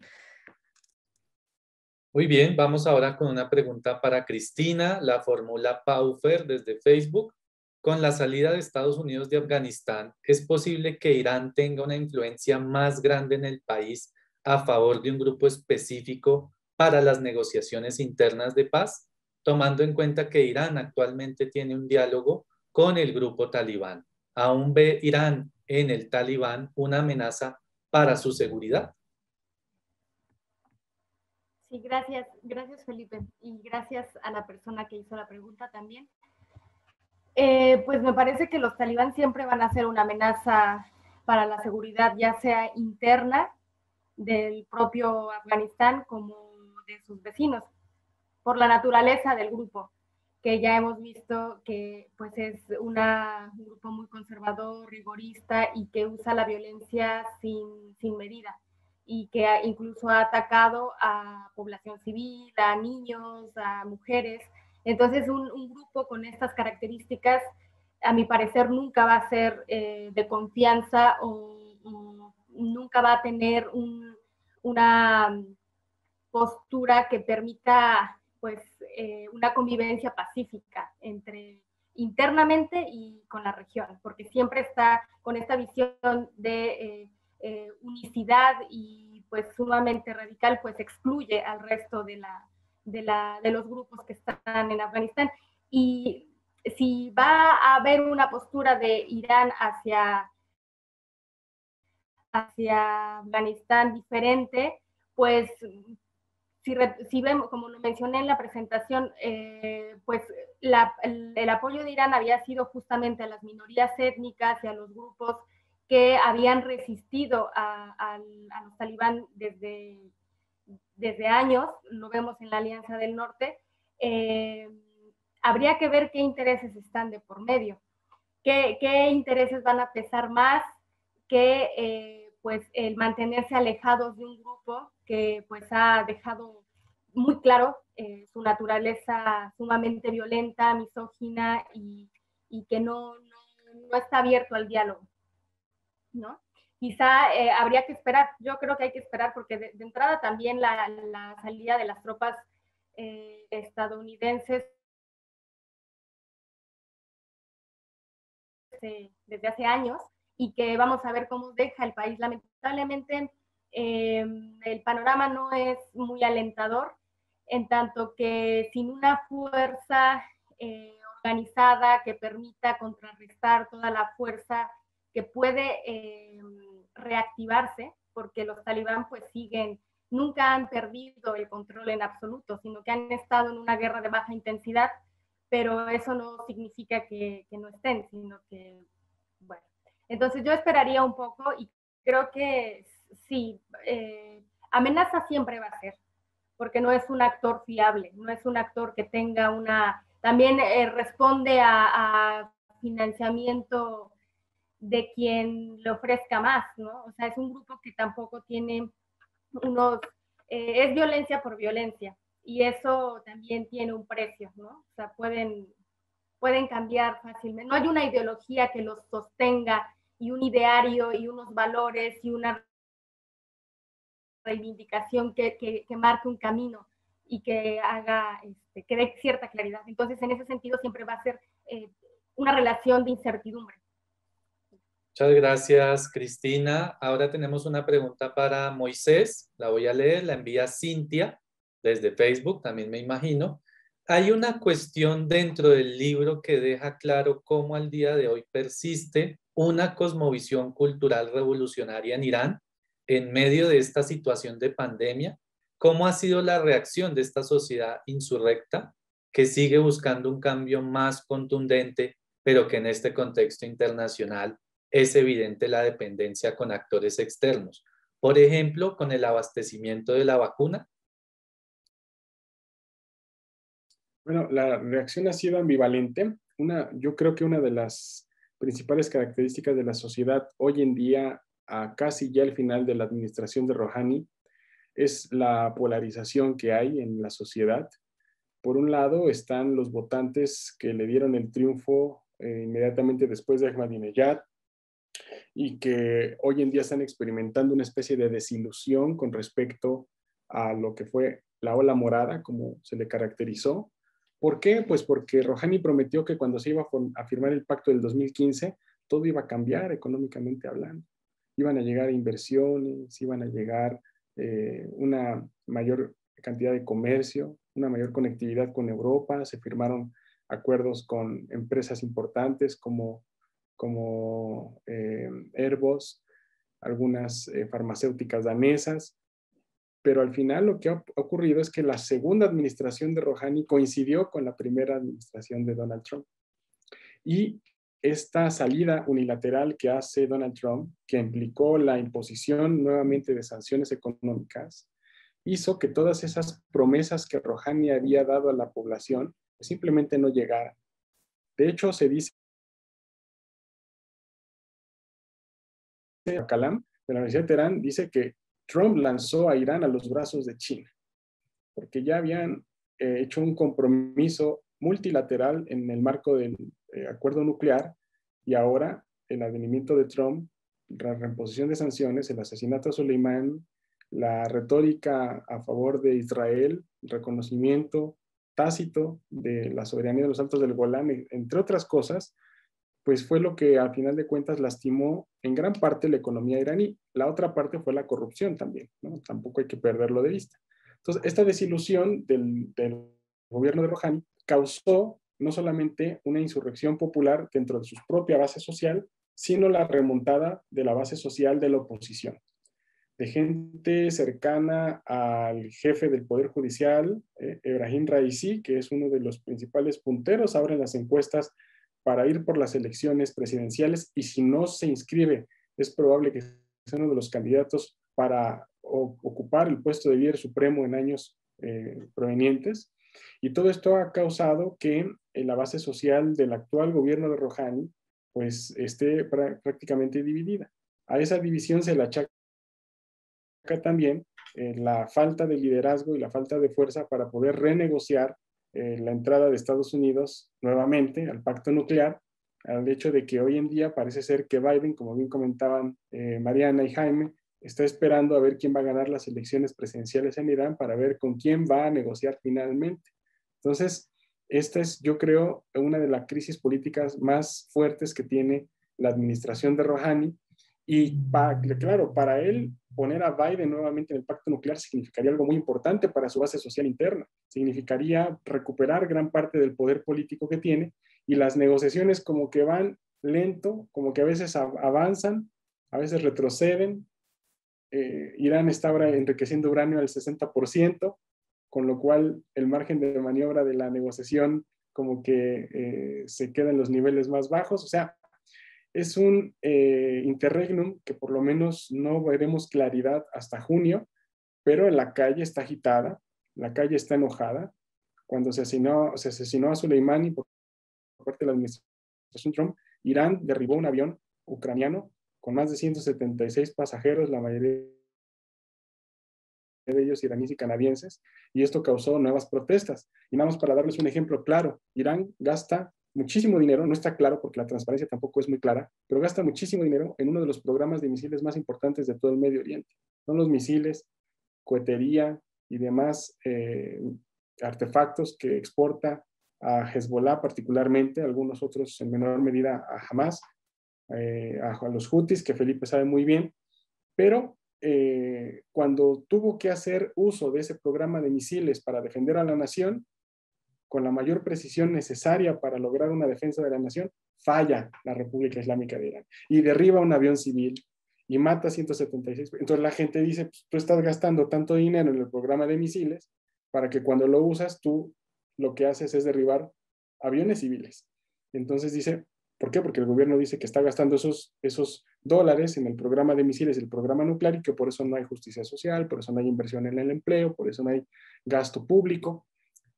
Muy bien, vamos ahora con una pregunta para Cristina, la fórmula Paufer desde Facebook. Con la salida de Estados Unidos de Afganistán, ¿es posible que Irán tenga una influencia más grande en el país a favor de un grupo específico para las negociaciones internas de paz, tomando en cuenta que Irán actualmente tiene un diálogo con el grupo talibán? ¿Aún ve Irán en el talibán una amenaza para su seguridad? Sí, gracias, gracias Felipe y gracias a la persona que hizo la pregunta también. Eh, pues me parece que los talibán siempre van a ser una amenaza para la seguridad, ya sea interna del propio Afganistán como de sus vecinos, por la naturaleza del grupo, que ya hemos visto que pues es una, un grupo muy conservador, rigorista y que usa la violencia sin, sin medida y que incluso ha atacado a población civil, a niños, a mujeres. Entonces, un, grupo con estas características, a mi parecer, nunca va a ser eh, de confianza o, nunca va a tener una postura que permita pues eh, una convivencia pacífica entre internamente y con la región, porque siempre está con esta visión de eh, eh, unicidad y pues sumamente radical, pues excluye al resto de, la, de, la, de los grupos que están en Afganistán. Y si va a haber una postura de Irán hacia, hacia Afganistán diferente, pues si, si, vemos, como lo mencioné en la presentación, eh, pues la, el, el, apoyo de Irán había sido justamente a las minorías étnicas y a los grupos que habían resistido a, los talibán desde, desde años, lo vemos en la Alianza del Norte, eh, habría que ver qué intereses están de por medio, qué, intereses van a pesar más que eh, pues el mantenerse alejados de un grupo que pues ha dejado muy claro eh, su naturaleza sumamente violenta, misógina y, y que no, no, está abierto al diálogo, ¿no? Quizá eh, habría que esperar, yo creo que hay que esperar porque de, entrada también la, salida de las tropas eh, estadounidenses desde hace años y que vamos a ver cómo deja el país. Lamentablemente el panorama no es muy alentador en tanto que sin una fuerza eh, organizada que permita contrarrestar toda la fuerza que puede eh, reactivarse, porque los talibán pues siguen, nunca han perdido el control en absoluto, sino que han estado en una guerra de baja intensidad, pero eso no significa que, no estén, sino que, bueno, entonces yo esperaría un poco y creo que sí, eh, amenaza siempre va a ser, porque no es un actor fiable, no es un actor que tenga una, también eh, responde a, financiamiento de quien le ofrezca más, ¿no? O sea, es un grupo que tampoco tiene unos, eh, es violencia por violencia y eso también tiene un precio, ¿no? O sea, pueden, pueden cambiar fácilmente. No hay una ideología que los sostenga y un ideario y unos valores y una reivindicación que, que, marque un camino y que haga, este, que dé cierta claridad. Entonces, en ese sentido, siempre va a ser eh, una relación de incertidumbre. Muchas gracias, Cristina. Ahora tenemos una pregunta para Moisés. La voy a leer, la envía Cintia desde Facebook, también me imagino. Hay una cuestión dentro del libro que deja claro cómo al día de hoy persiste una cosmovisión cultural revolucionaria en Irán en medio de esta situación de pandemia, ¿cómo ha sido la reacción de esta sociedad insurrecta que sigue buscando un cambio más contundente, pero que en este contexto internacional es evidente la dependencia con actores externos? Por ejemplo, con el abastecimiento de la vacuna. Bueno, la reacción ha sido ambivalente. Una, yo creo que una de las principales características de la sociedad hoy en día a casi ya el final de la administración de Rouhani es la polarización que hay en la sociedad. Por un lado están los votantes que le dieron el triunfo eh, inmediatamente después de Ahmadinejad y que hoy en día están experimentando una especie de desilusión con respecto a lo que fue la ola morada, como se le caracterizó. ¿Por qué? Pues porque Rouhani prometió que cuando se iba a firmar el pacto del 2015, todo iba a cambiar económicamente hablando iban a llegar inversiones, iban a llegar eh, una mayor cantidad de comercio, una mayor conectividad con Europa, se firmaron acuerdos con empresas importantes como, como eh, Airbus, algunas eh, farmacéuticas danesas, pero al final lo que ha ocurrido es que la segunda administración de Rouhani coincidió con la primera administración de Donald Trump. Y esta salida unilateral que hace Donald Trump, que implicó la imposición nuevamente de sanciones económicas, hizo que todas esas promesas que Rouhani había dado a la población simplemente no llegaran. De hecho, se dice Kalam de la Universidad de Teherán dice que Trump lanzó a Irán a los brazos de China, porque ya habían eh, hecho un compromiso multilateral en el marco del eh, acuerdo nuclear y ahora el advenimiento de Trump, la reimposición de sanciones, el asesinato a Soleimán, la retórica a favor de Israel, el reconocimiento tácito de la soberanía de los Altos del Golán, entre otras cosas, pues fue lo que al final de cuentas lastimó en gran parte la economía iraní. La otra parte fue la corrupción también, ¿no? Tampoco hay que perderlo de vista. Entonces, esta desilusión del, gobierno de Rouhani causó no solamente una insurrección popular dentro de su propia base social, sino la remontada de la base social de la oposición, de gente cercana al jefe del Poder Judicial, eh, Ebrahim Raisi, que es uno de los principales punteros ahora en las encuestas para ir por las elecciones presidenciales y si no se inscribe, es probable que sea uno de los candidatos para ocupar el puesto de líder supremo en años eh, provenientes. Y todo esto ha causado que la base social del actual gobierno de Rouhani pues esté prácticamente dividida. A esa división se le achaca también eh, la falta de liderazgo y la falta de fuerza para poder renegociar eh, la entrada de Estados Unidos nuevamente al pacto nuclear, al hecho de que hoy en día parece ser que Biden, como bien comentaban eh, Mariana y Jaime, está esperando a ver quién va a ganar las elecciones presidenciales en Irán para ver con quién va a negociar finalmente. Entonces, esta es, yo creo, una de las crisis políticas más fuertes que tiene la administración de Rouhani. Y claro, para él poner a Biden nuevamente en el pacto nuclear significaría algo muy importante para su base social interna. Significaría recuperar gran parte del poder político que tiene y las negociaciones como que van lento, como que a veces avanzan, a veces retroceden. Eh, Irán está ahora enriqueciendo uranio al 60%, con lo cual el margen de maniobra de la negociación como que eh, se queda en los niveles más bajos. O sea, es un eh, interregnum que por lo menos no veremos claridad hasta junio, pero la calle está agitada, la calle está enojada. Cuando se asesinó, se asesinó a Soleimani por parte de la administración Trump, Irán derribó un avión ucraniano con más de 176 pasajeros, la mayoría de ellos iraníes y canadienses, y esto causó nuevas protestas. Y más para darles un ejemplo claro, Irán gasta muchísimo dinero, no está claro porque la transparencia tampoco es muy clara, pero gasta muchísimo dinero en uno de los programas de misiles más importantes de todo el Medio Oriente. Son los misiles, cohetería y demás eh, artefactos que exporta a Hezbollah particularmente, algunos otros en menor medida a Hamas, eh, a, los Houthis, que Felipe sabe muy bien, pero eh, cuando tuvo que hacer uso de ese programa de misiles para defender a la nación, con la mayor precisión necesaria para lograr una defensa de la nación, falla la República Islámica de Irán y derriba un avión civil y mata 176. Entonces la gente dice, pues, tú estás gastando tanto dinero en el programa de misiles para que cuando lo usas tú lo que haces es derribar aviones civiles. Entonces dice, ¿por qué? Porque el gobierno dice que está gastando esos, esos dólares en el programa de misiles, el programa nuclear, y que por eso no hay justicia social, por eso no hay inversión en el empleo, por eso no hay gasto público.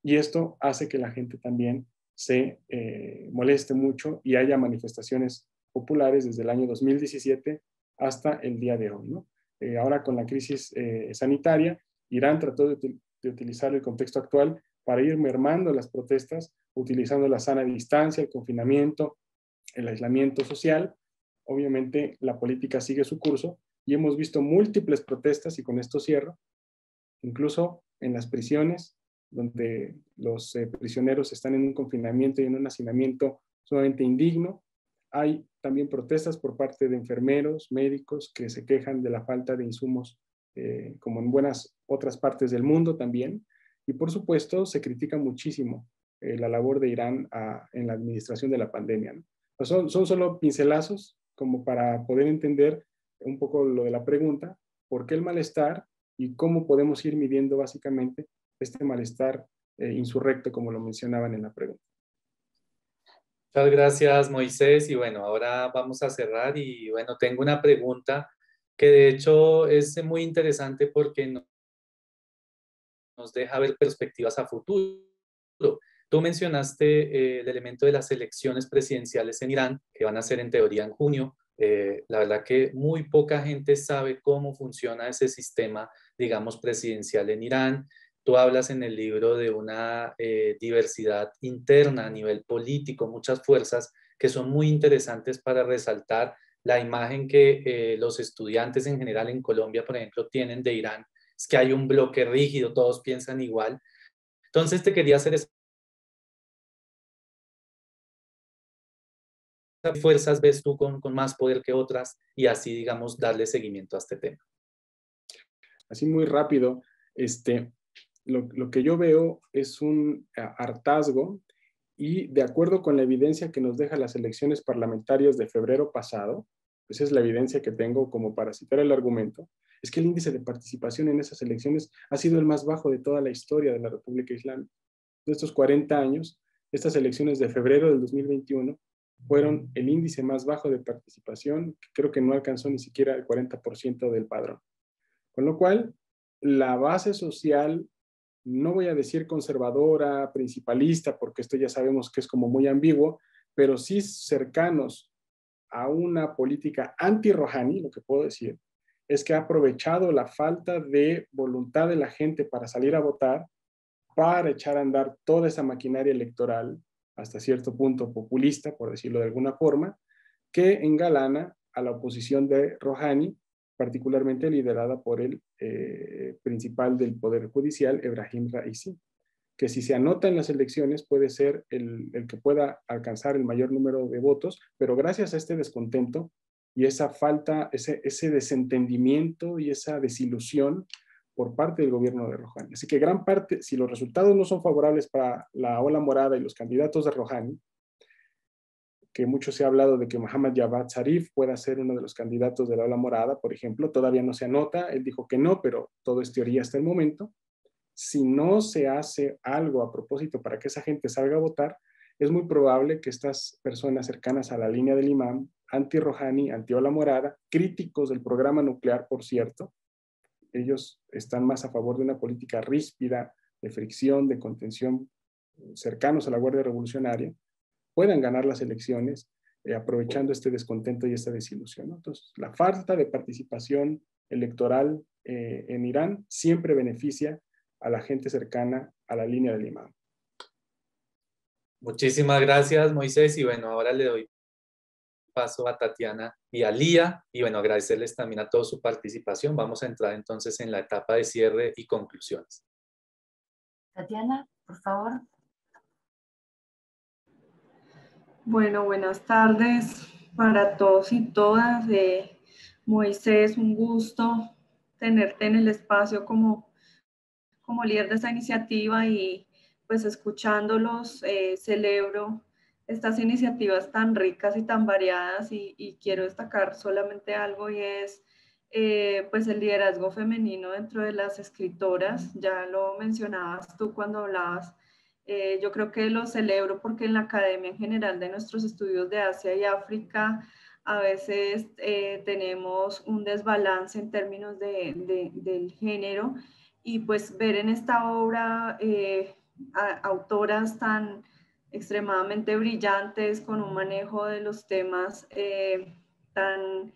Y esto hace que la gente también se eh, moleste mucho y haya manifestaciones populares desde el año 2017 hasta el día de hoy. Eh, ahora con la crisis eh, sanitaria, Irán trató de, de utilizar el contexto actual para ir mermando las protestas, utilizando la sana distancia, el confinamiento, el aislamiento social. Obviamente la política sigue su curso y hemos visto múltiples protestas, y con esto cierro, incluso en las prisiones, donde los eh, prisioneros están en un confinamiento y en un hacinamiento sumamente indigno. Hay también protestas por parte de enfermeros, médicos que se quejan de la falta de insumos, eh, como en buenas otras partes del mundo también. Y por supuesto, se critica muchísimo eh, la labor de Irán en la administración de la pandemia. son, son solo pincelazos como para poder entender un poco lo de la pregunta, por qué el malestar y cómo podemos ir midiendo básicamente este malestar eh, insurrecto, como lo mencionaban en la pregunta. Muchas gracias, Moisés. Y bueno, ahora vamos a cerrar. Y bueno, tengo una pregunta que de hecho es muy interesante porque nos deja ver perspectivas a futuro. Tú mencionaste eh, el elemento de las elecciones presidenciales en Irán, que van a ser en teoría en junio. Eh, la verdad que muy poca gente sabe cómo funciona ese sistema, digamos, presidencial en Irán. Tú hablas en el libro de una eh, diversidad interna a nivel político, muchas fuerzas que son muy interesantes para resaltar la imagen que eh, los estudiantes en general en Colombia, por ejemplo, tienen de Irán. Es que hay un bloque rígido, todos piensan igual. Entonces te quería hacer esa fuerzas ves tú con, con, más poder que otras y así, digamos, darle seguimiento a este tema? Así muy rápido, este, lo, que yo veo es un hartazgo y de acuerdo con la evidencia que nos deja las elecciones parlamentarias de febrero pasado, esa es la evidencia que tengo como para citar el argumento, es que el índice de participación en esas elecciones ha sido el más bajo de toda la historia de la República Islámica. De estos 40 años, estas elecciones de febrero del 2021 fueron el índice más bajo de participación, que creo que no alcanzó ni siquiera el 40% del padrón. Con lo cual, la base social no voy a decir conservadora, principalista, porque esto ya sabemos que es como muy ambiguo, pero sí cercanos a una política anti-Rohani, lo que puedo decir, es que ha aprovechado la falta de voluntad de la gente para salir a votar para echar a andar toda esa maquinaria electoral hasta cierto punto populista, por decirlo de alguna forma, que engalana a la oposición de Rouhani, particularmente liderada por el eh, principal del Poder Judicial, Ebrahim Raisi, que si se anota en las elecciones puede ser el, el que pueda alcanzar el mayor número de votos, pero gracias a este descontento y esa falta, ese, ese desentendimiento y esa desilusión por parte del gobierno de Rouhani. Así que gran parte, si los resultados no son favorables para la ola morada y los candidatos de Rouhani, que mucho se ha hablado de que Mohamed Javad Zarif pueda ser uno de los candidatos de la ola morada, por ejemplo, todavía no se anota, él dijo que no, pero todo es teoría hasta el momento. Si no se hace algo a propósito para que esa gente salga a votar, es muy probable que estas personas cercanas a la línea del imam, anti-Rohani, anti-ola morada, críticos del programa nuclear, por cierto, ellos están más a favor de una política ríspida, de fricción, de contención, cercanos a la Guardia Revolucionaria, puedan ganar las elecciones eh, aprovechando este descontento y esta desilusión. Entonces, la falta de participación electoral eh, en Irán siempre beneficia a la gente cercana a la línea del imam. Muchísimas gracias, Moisés. Y bueno, ahora le doy paso a Tatiana y a Lía. Y bueno, agradecerles también a todos su participación. Vamos a entrar entonces en la etapa de cierre y conclusiones. Tatiana, por favor. Bueno, buenas tardes para todos y todas. Eh, Moisés, un gusto tenerte en el espacio como, como líder de esta iniciativa y pues escuchándolos eh, celebro estas iniciativas tan ricas y tan variadas y, quiero destacar solamente algo y es eh, pues el liderazgo femenino dentro de las escritoras. Ya lo mencionabas tú cuando hablabas eh, yo creo que lo celebro porque en la academia en general de nuestros estudios de Asia y África a veces eh, tenemos un desbalance en términos de, del género y pues ver en esta obra eh, autoras tan extremadamente brillantes con un manejo de los temas tan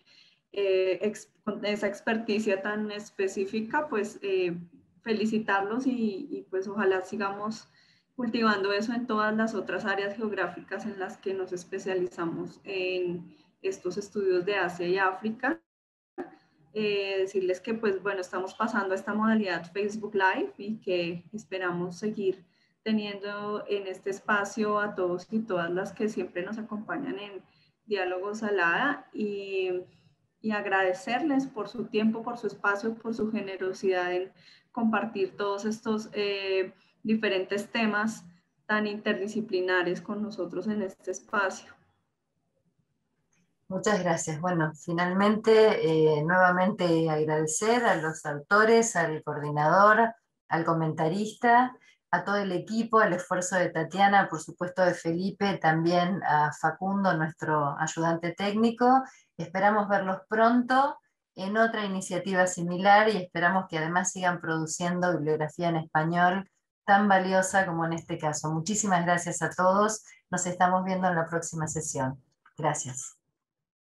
con esa experticia tan específica, pues felicitarlos y, y pues ojalá sigamos cultivando eso en todas las otras áreas geográficas en las que nos especializamos en estos estudios de Asia y África. Eh, decirles que pues bueno, estamos pasando a esta modalidad Facebook Live y que esperamos seguir teniendo en este espacio a todos y todas las que siempre nos acompañan en Diálogos Salada y, y agradecerles por su tiempo, por su espacio, por su generosidad en compartir todos estos eh, diferentes temas tan interdisciplinares con nosotros en este espacio. Muchas gracias. Bueno, finalmente, eh, nuevamente agradecer a los autores, al coordinador, al comentarista, a todo el equipo, al esfuerzo de Tatiana, por supuesto de Felipe, también a Facundo, nuestro ayudante técnico. Esperamos verlos pronto en otra iniciativa similar y esperamos que además sigan produciendo bibliografía en español tan valiosa como en este caso. Muchísimas gracias a todos. Nos estamos viendo en la próxima sesión. Gracias.